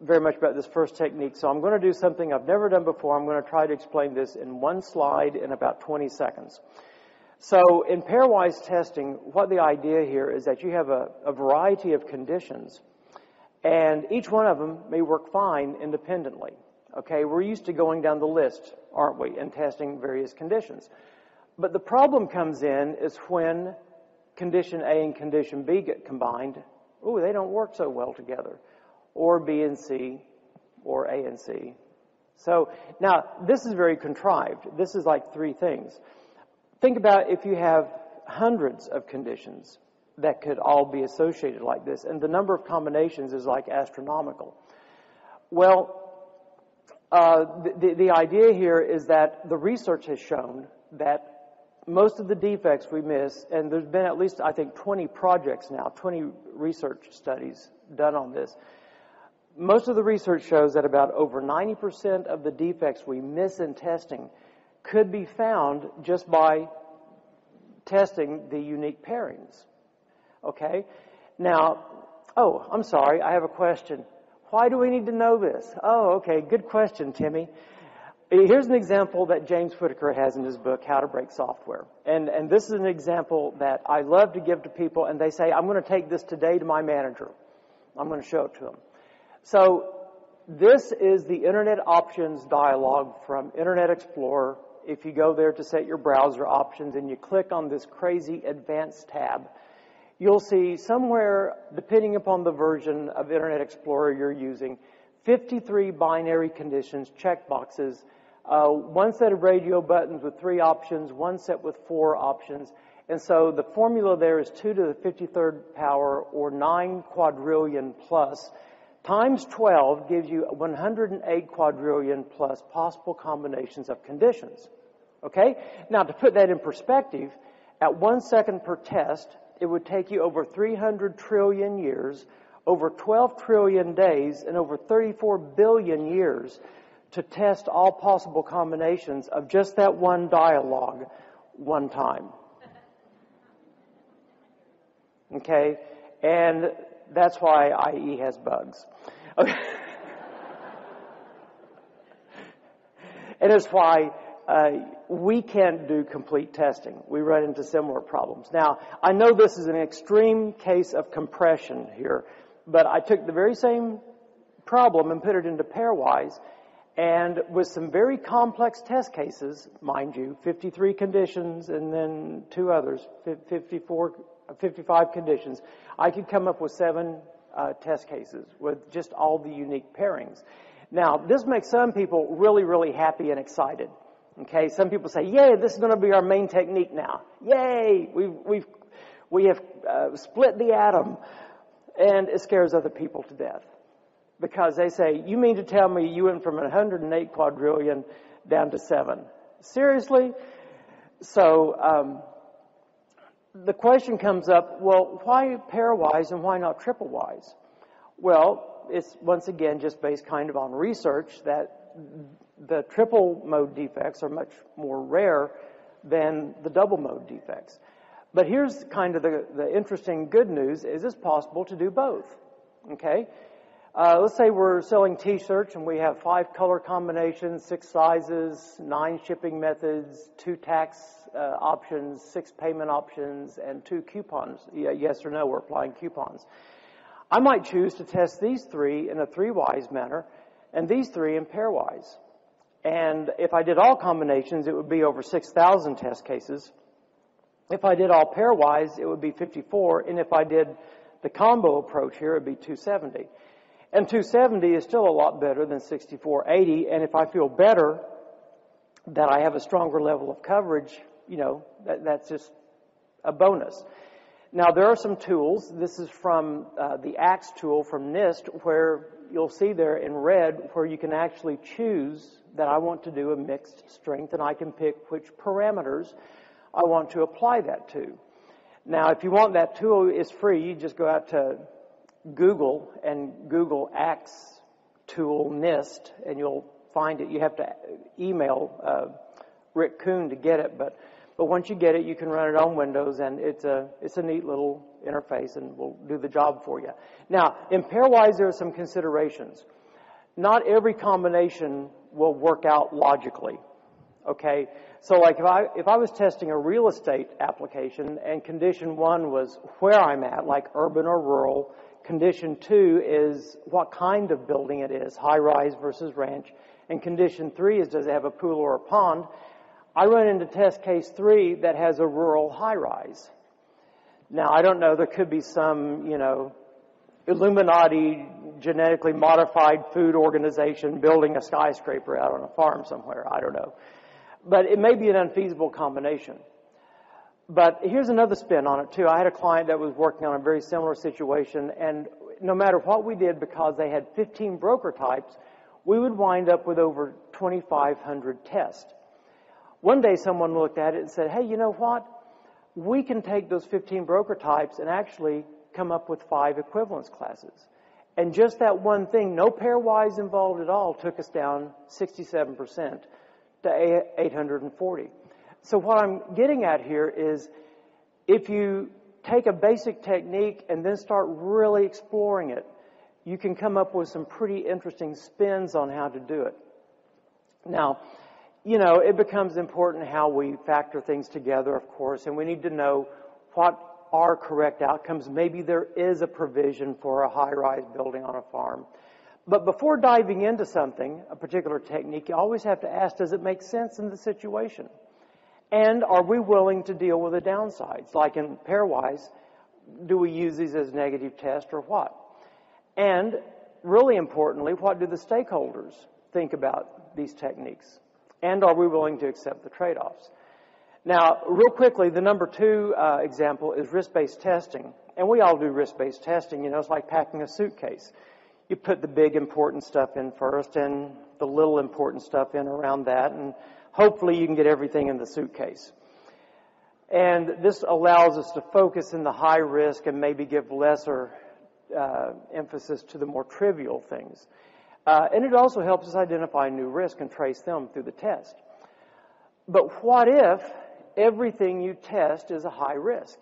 Speaker 5: very much about this first technique, so I'm going to do something I've never done before. I'm going to try to explain this in one slide in about 20 seconds. So in pairwise testing, what the idea here is that you have a, a variety of conditions, and each one of them may work fine independently. Okay, we're used to going down the list, aren't we, and testing various conditions. But the problem comes in is when condition A and condition B get combined oh, they don't work so well together. Or B and C, or A and C. So now this is very contrived. This is like three things. Think about if you have hundreds of conditions that could all be associated like this, and the number of combinations is like astronomical. Well, uh, the, the idea here is that the research has shown that most of the defects we miss, and there's been at least, I think, 20 projects now, 20 research studies done on this. Most of the research shows that about over 90% of the defects we miss in testing could be found just by testing the unique pairings. Okay? Now, oh, I'm sorry, I have a question. Why do we need to know this? Oh, okay, good question, Timmy. Here's an example that James Whittaker has in his book, How to Break Software. And, and this is an example that I love to give to people, and they say, I'm going to take this today to my manager. I'm going to show it to him. So, this is the Internet Options dialog from Internet Explorer if you go there to set your browser options and you click on this crazy advanced tab, you'll see somewhere, depending upon the version of Internet Explorer you're using, 53 binary conditions, checkboxes, uh, one set of radio buttons with three options, one set with four options. And so the formula there is 2 to the 53rd power or 9 quadrillion plus times 12 gives you 108 quadrillion plus possible combinations of conditions. Okay? Now to put that in perspective, at one second per test, it would take you over 300 trillion years, over 12 trillion days, and over 34 billion years to test all possible combinations of just that one dialogue one time. Okay? And that's why IE has bugs. Okay. and it's why uh, we can't do complete testing. We run into similar problems. Now, I know this is an extreme case of compression here, but I took the very same problem and put it into pairwise, and with some very complex test cases, mind you, 53 conditions and then two others, 54, 55 conditions, I could come up with seven uh, test cases with just all the unique pairings. Now, this makes some people really, really happy and excited. Okay, some people say, "Yay, this is going to be our main technique now. Yay, we've we've we have uh, split the atom," and it scares other people to death because they say, "You mean to tell me you went from 108 quadrillion down to seven? Seriously?" So um, the question comes up: Well, why pairwise and why not triplewise? Well, it's once again just based kind of on research that the triple mode defects are much more rare than the double mode defects. But here's kind of the, the interesting good news is it's possible to do both. Okay? Uh, let's say we're selling t-shirts and we have five color combinations, six sizes, nine shipping methods, two tax uh, options, six payment options, and two coupons. Yeah, yes or no, we're applying coupons. I might choose to test these three in a three-wise manner and these three in pairwise. And if I did all combinations, it would be over 6,000 test cases. If I did all pairwise, it would be 54. And if I did the combo approach here, it would be 270. And 270 is still a lot better than 6480. And if I feel better that I have a stronger level of coverage, you know, that, that's just a bonus. Now, there are some tools. This is from uh, the ACTS tool from NIST, where you'll see there in red where you can actually choose that I want to do a mixed strength and I can pick which parameters I want to apply that to. Now, if you want that tool, it's free. You just go out to Google and Google ACTS tool NIST and you'll find it. You have to email uh, Rick Kuhn to get it, but but once you get it, you can run it on Windows, and it's a it's a neat little interface, and will do the job for you. Now, in pairwise, there are some considerations. Not every combination will work out logically. Okay, so like if I if I was testing a real estate application, and condition one was where I'm at, like urban or rural. Condition two is what kind of building it is, high rise versus ranch. And condition three is does it have a pool or a pond? I run into test case three that has a rural high rise. Now, I don't know, there could be some, you know, Illuminati genetically modified food organization building a skyscraper out on a farm somewhere. I don't know. But it may be an unfeasible combination. But here's another spin on it too. I had a client that was working on a very similar situation and no matter what we did because they had 15 broker types, we would wind up with over 2,500 tests. One day someone looked at it and said, hey, you know what? We can take those 15 broker types and actually come up with five equivalence classes. And just that one thing, no pairwise involved at all, took us down 67% to 840. So what I'm getting at here is if you take a basic technique and then start really exploring it, you can come up with some pretty interesting spins on how to do it. Now, you know, it becomes important how we factor things together, of course, and we need to know what are correct outcomes. Maybe there is a provision for a high rise building on a farm. But before diving into something, a particular technique, you always have to ask, does it make sense in the situation? And are we willing to deal with the downsides? Like in pairwise, do we use these as negative tests or what? And really importantly, what do the stakeholders think about these techniques? And are we willing to accept the trade-offs? Now, real quickly, the number two uh, example is risk-based testing. And we all do risk-based testing. You know, it's like packing a suitcase. You put the big important stuff in first and the little important stuff in around that, and hopefully you can get everything in the suitcase. And this allows us to focus in the high risk and maybe give lesser uh, emphasis to the more trivial things. Uh, and it also helps us identify new risk and trace them through the test. But what if everything you test is a high risk.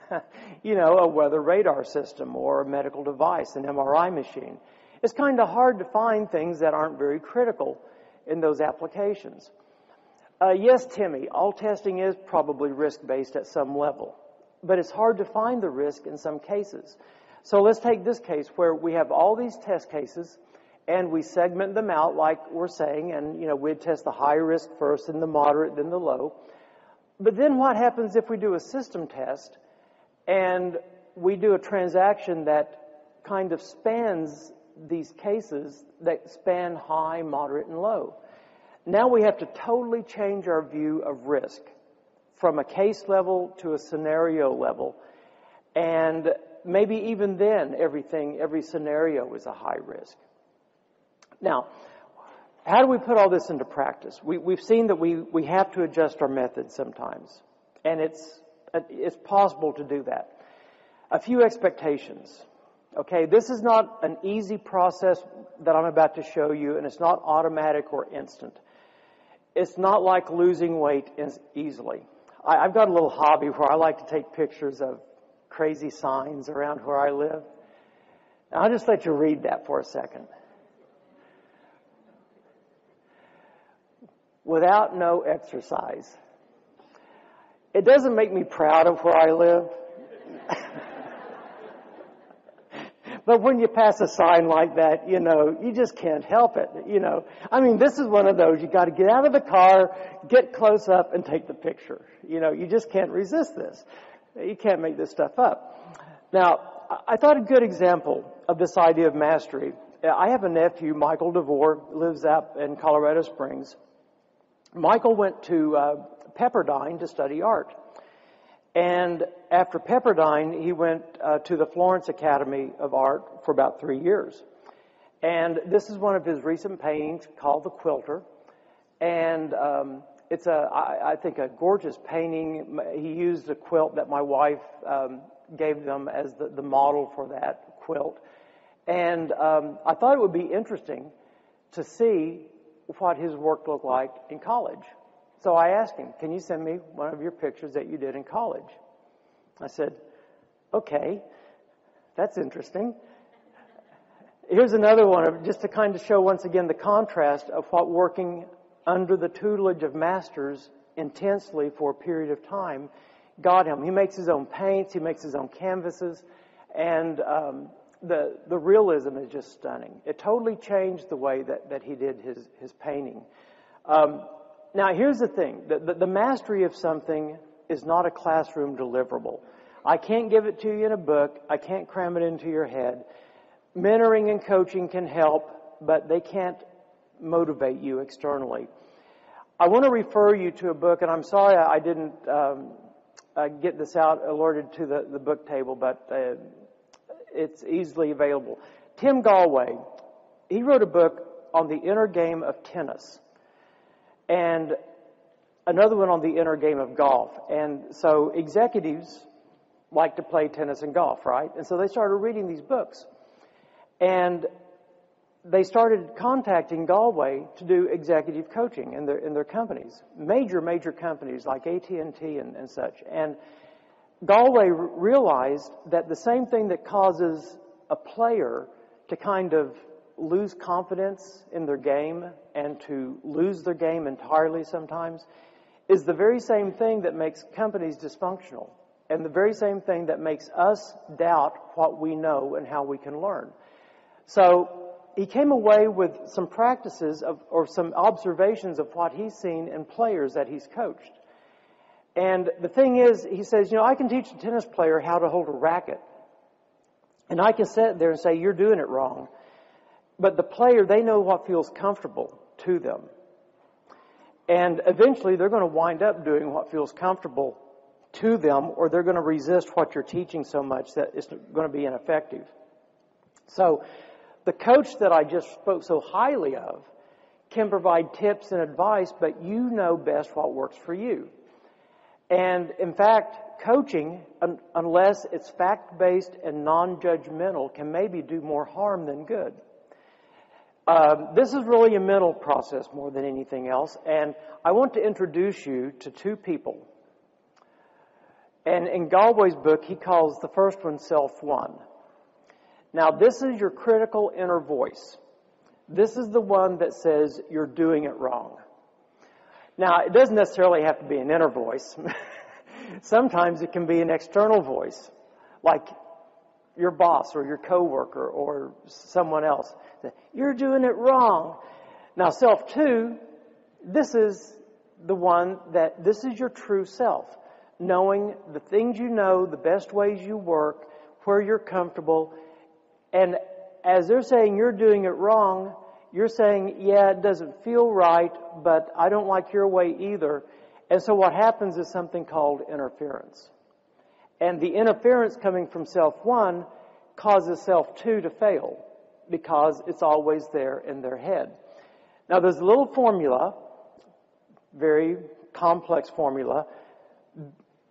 Speaker 5: you know, a weather radar system or a medical device, an MRI machine. It's kind of hard to find things that aren't very critical in those applications. Uh, yes, Timmy, all testing is probably risk based at some level, but it's hard to find the risk in some cases. So let's take this case where we have all these test cases and we segment them out like we're saying, and you know, we'd test the high risk first, then the moderate, then the low. But then what happens if we do a system test and we do a transaction that kind of spans these cases that span high, moderate, and low? Now we have to totally change our view of risk from a case level to a scenario level. And maybe even then everything, every scenario is a high risk. Now, how do we put all this into practice? We, have seen that we, we have to adjust our methods sometimes, and it's, it's possible to do that. A few expectations. Okay, this is not an easy process that I'm about to show you, and it's not automatic or instant. It's not like losing weight easily. I, I've got a little hobby where I like to take pictures of crazy signs around where I live. Now, I'll just let you read that for a second. Without no exercise. It doesn't make me proud of where I live. but when you pass a sign like that, you know, you just can't help it, you know. I mean, this is one of those, you gotta get out of the car, get close up and take the picture. You know, you just can't resist this. You can't make this stuff up. Now, I thought a good example of this idea of mastery. I have a nephew, Michael DeVore, lives up in Colorado Springs. Michael went to uh, Pepperdine to study art. And after Pepperdine, he went uh, to the Florence Academy of Art for about three years. And this is one of his recent paintings called The Quilter. And um, it's a, I, I think, a gorgeous painting. He used a quilt that my wife um, gave them as the, the model for that quilt. And um, I thought it would be interesting to see what his work looked like in college. So I asked him, Can you send me one of your pictures that you did in college? I said, Okay, that's interesting. Here's another one, of, just to kind of show once again the contrast of what working under the tutelage of masters intensely for a period of time got him. He makes his own paints, he makes his own canvases, and um, the, the realism is just stunning. It totally changed the way that, that he did his, his painting. Um, now, here's the thing the, the, the mastery of something is not a classroom deliverable. I can't give it to you in a book, I can't cram it into your head. Mentoring and coaching can help, but they can't motivate you externally. I want to refer you to a book, and I'm sorry I didn't um, uh, get this out alerted to the, the book table, but uh, it's easily available. Tim Gallwey, he wrote a book on the inner game of tennis and another one on the inner game of golf. And so executives like to play tennis and golf, right? And so they started reading these books. And they started contacting Galway to do executive coaching in their in their companies, major major companies like AT and T and such. And Gallwey realized that the same thing that causes a player to kind of lose confidence in their game and to lose their game entirely sometimes is the very same thing that makes companies dysfunctional and the very same thing that makes us doubt what we know and how we can learn. So he came away with some practices of, or some observations of what he's seen in players that he's coached. And the thing is, he says, you know, I can teach a tennis player how to hold a racket. And I can sit there and say, you're doing it wrong. But the player, they know what feels comfortable to them. And eventually they're going to wind up doing what feels comfortable to them or they're going to resist what you're teaching so much that it's going to be ineffective. So the coach that I just spoke so highly of can provide tips and advice, but you know best what works for you. And in fact, coaching, un- unless it's fact based and non judgmental, can maybe do more harm than good. Um, this is really a mental process more than anything else, and I want to introduce you to two people. And in Gallwey's book, he calls the first one Self One. Now, this is your critical inner voice. This is the one that says you're doing it wrong. Now, it doesn't necessarily have to be an inner voice. Sometimes it can be an external voice, like your boss or your coworker or someone else. You're doing it wrong. Now, self two, this is the one that this is your true self, knowing the things you know, the best ways you work, where you're comfortable, and as they're saying you're doing it wrong, you're saying, yeah, it doesn't feel right, but I don't like your way either. And so what happens is something called interference. And the interference coming from self one causes self two to fail because it's always there in their head. Now there's a little formula, very complex formula.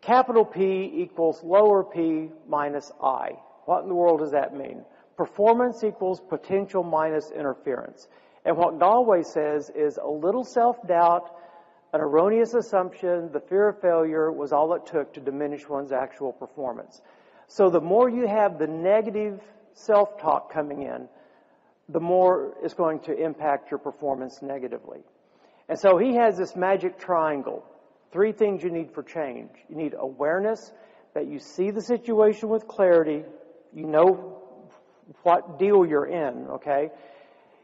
Speaker 5: Capital P equals lower p minus I. What in the world does that mean? Performance equals potential minus interference. And what Gallwey says is a little self-doubt, an erroneous assumption, the fear of failure was all it took to diminish one's actual performance. So the more you have the negative self-talk coming in, the more it's going to impact your performance negatively. And so he has this magic triangle. Three things you need for change. You need awareness, that you see the situation with clarity, you know what deal you're in, okay?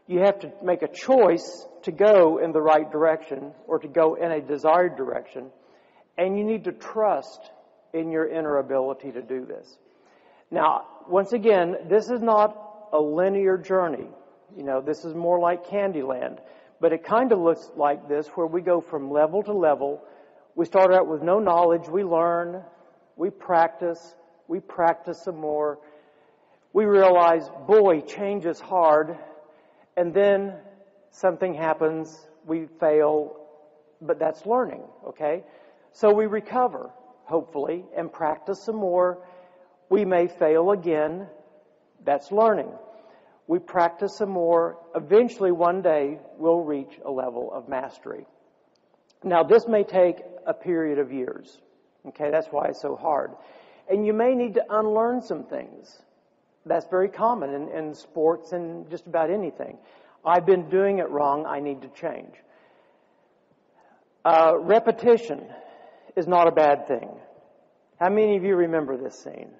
Speaker 5: You have to make a choice to go in the right direction or to go in a desired direction. And you need to trust in your inner ability to do this. Now, once again, this is not a linear journey. You know, this is more like Candyland. But it kind of looks like this where we go from level to level. We start out with no knowledge. We learn. We practice. We practice some more we realize, boy, change is hard, and then something happens, we fail, but that's learning, okay? So we recover, hopefully, and practice some more. We may fail again, that's learning. We practice some more. Eventually, one day, we'll reach a level of mastery. Now, this may take a period of years. Okay, that's why it's so hard. And you may need to unlearn some things. That's very common in, in sports and just about anything. I've been doing it wrong. I need to change. Uh, repetition is not a bad thing. How many of you remember this scene?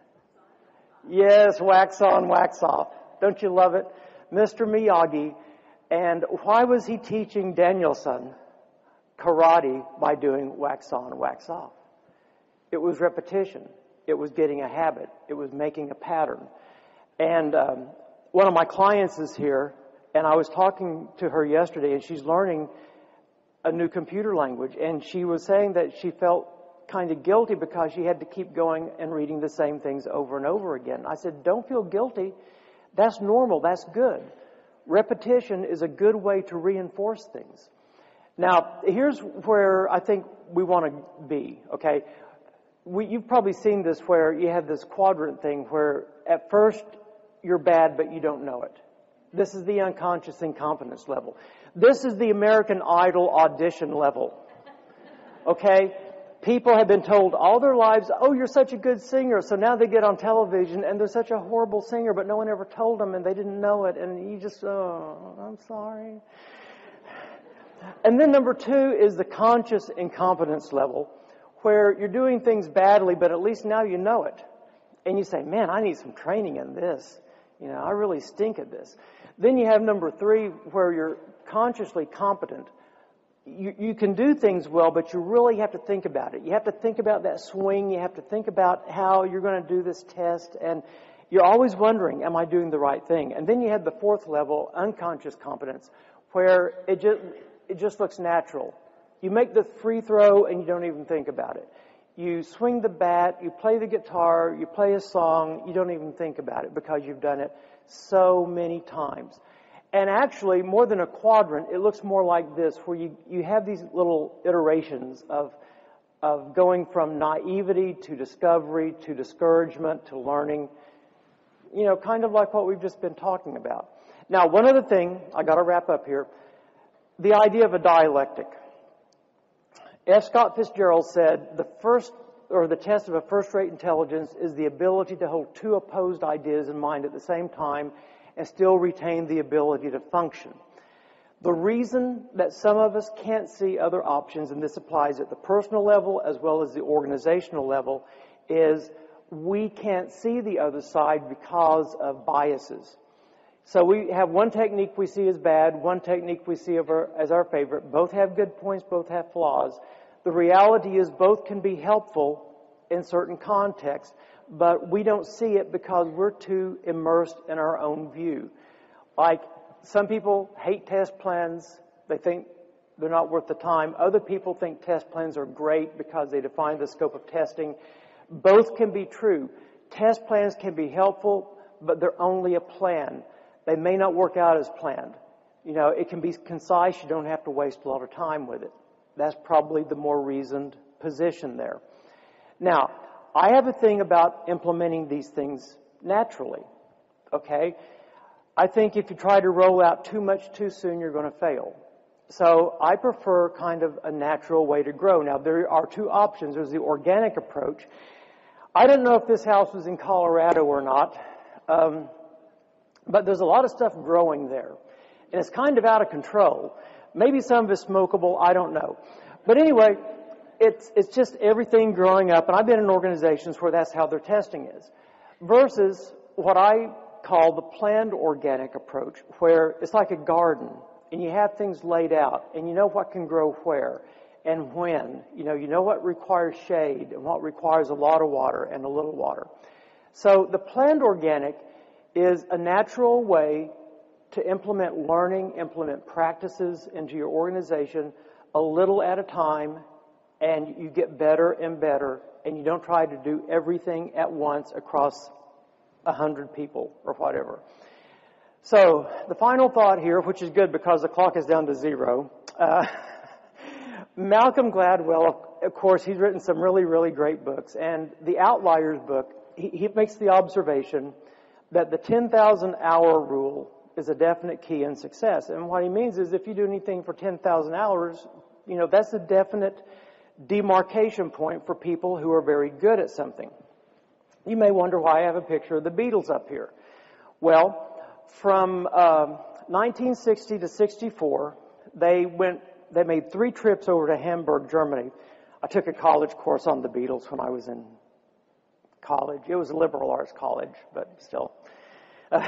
Speaker 5: Yes, wax on, wax off. Don't you love it? Mr. Miyagi. And why was he teaching Daniel-san karate by doing wax on, wax off? It was repetition. It was getting a habit. It was making a pattern. And um, one of my clients is here, and I was talking to her yesterday, and she's learning a new computer language, and she was saying that she felt kind of guilty because she had to keep going and reading the same things over and over again. I said, Don't feel guilty. That's normal. That's good. Repetition is a good way to reinforce things. Now, here's where I think we want to be, okay? We, you've probably seen this where you have this quadrant thing where at first you're bad, but you don't know it. This is the unconscious incompetence level. This is the American Idol audition level. Okay? People have been told all their lives, oh, you're such a good singer. So now they get on television and they're such a horrible singer, but no one ever told them and they didn't know it. And you just, oh, I'm sorry. And then number two is the conscious incompetence level, where you're doing things badly, but at least now you know it. And you say, man, I need some training in this. You know, I really stink at this. Then you have number three, where you're consciously competent. You, you can do things well, but you really have to think about it. You have to think about that swing. You have to think about how you're going to do this test. And you're always wondering, am I doing the right thing? And then you have the fourth level, unconscious competence, where it just, it just looks natural. You make the free throw and you don't even think about it. You swing the bat, you play the guitar, you play a song, you don't even think about it because you've done it so many times. And actually, more than a quadrant, it looks more like this, where you, you have these little iterations of, of going from naivety to discovery to discouragement to learning. You know, kind of like what we've just been talking about. Now, one other thing, I gotta wrap up here. The idea of a dialectic. F. Scott Fitzgerald said the first or the test of a first-rate intelligence is the ability to hold two opposed ideas in mind at the same time and still retain the ability to function. The reason that some of us can't see other options, and this applies at the personal level as well as the organizational level, is we can't see the other side because of biases. So we have one technique we see as bad, one technique we see as our favorite. Both have good points, both have flaws. The reality is both can be helpful in certain contexts, but we don't see it because we're too immersed in our own view. Like some people hate test plans. They think they're not worth the time. Other people think test plans are great because they define the scope of testing. Both can be true. Test plans can be helpful, but they're only a plan. They may not work out as planned. You know, it can be concise. You don't have to waste a lot of time with it. That's probably the more reasoned position there. Now, I have a thing about implementing these things naturally. Okay? I think if you try to roll out too much too soon, you're going to fail. So I prefer kind of a natural way to grow. Now, there are two options. There's the organic approach. I don't know if this house was in Colorado or not, um, but there's a lot of stuff growing there. And it's kind of out of control. Maybe some of it's smokable, I don't know. But anyway, it's, it's just everything growing up, and I've been in organizations where that's how their testing is. Versus what I call the planned organic approach, where it's like a garden, and you have things laid out, and you know what can grow where and when. You know, you know what requires shade and what requires a lot of water and a little water. So the planned organic is a natural way to implement learning, implement practices into your organization a little at a time, and you get better and better, and you don't try to do everything at once across a hundred people or whatever. So the final thought here, which is good because the clock is down to zero. Uh, Malcolm Gladwell, of course, he's written some really, really great books, and the Outliers book, he, he makes the observation that the 10,000 hour rule is a definite key in success. And what he means is if you do anything for 10,000 hours, you know, that's a definite demarcation point for people who are very good at something. You may wonder why I have a picture of the Beatles up here. Well, from uh, 1960 to 64, they went, they made three trips over to Hamburg, Germany. I took a college course on the Beatles when I was in college. It was a liberal arts college, but still. Uh,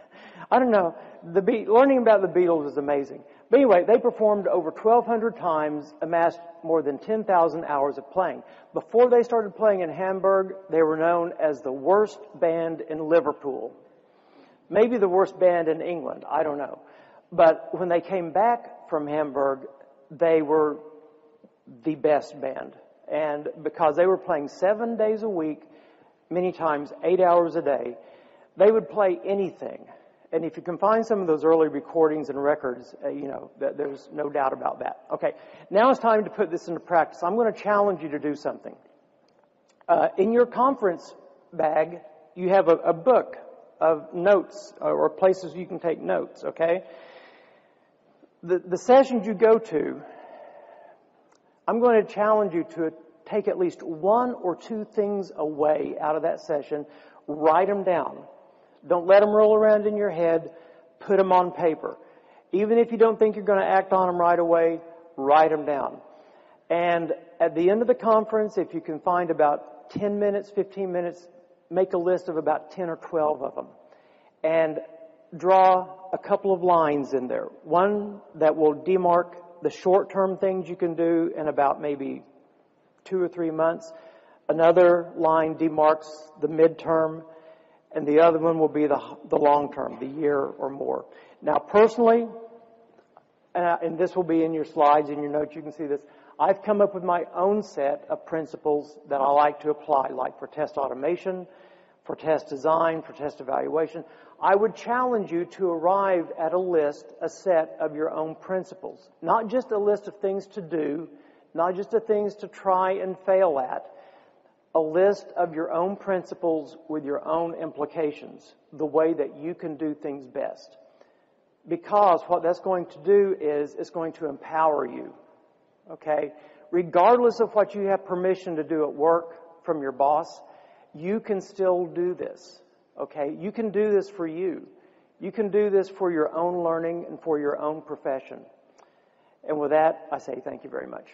Speaker 5: I don't know. The Be- learning about the Beatles was amazing. But anyway, they performed over 1,200 times, amassed more than 10,000 hours of playing. Before they started playing in Hamburg, they were known as the worst band in Liverpool. Maybe the worst band in England, I don't know. But when they came back from Hamburg, they were the best band. And because they were playing seven days a week, many times eight hours a day, they would play anything and if you can find some of those early recordings and records, uh, you know, th- there's no doubt about that. Okay, now it's time to put this into practice. I'm going to challenge you to do something. Uh, in your conference bag, you have a, a book of notes uh, or places you can take notes, okay? The, the sessions you go to, I'm going to challenge you to take at least one or two things away out of that session, write them down. Don't let them roll around in your head. Put them on paper. Even if you don't think you're going to act on them right away, write them down. And at the end of the conference, if you can find about 10 minutes, 15 minutes, make a list of about 10 or 12 of them. and draw a couple of lines in there. One that will demark the short-term things you can do in about maybe two or three months. Another line demarks the midterm, and the other one will be the, the long term, the year or more. Now, personally, uh, and this will be in your slides, in your notes, you can see this. I've come up with my own set of principles that I like to apply, like for test automation, for test design, for test evaluation. I would challenge you to arrive at a list, a set of your own principles. Not just a list of things to do, not just the things to try and fail at, a list of your own principles with your own implications, the way that you can do things best. Because what that's going to do is it's going to empower you. Okay? Regardless of what you have permission to do at work from your boss, you can still do this. Okay? You can do this for you. You can do this for your own learning and for your own profession. And with that, I say thank you very much.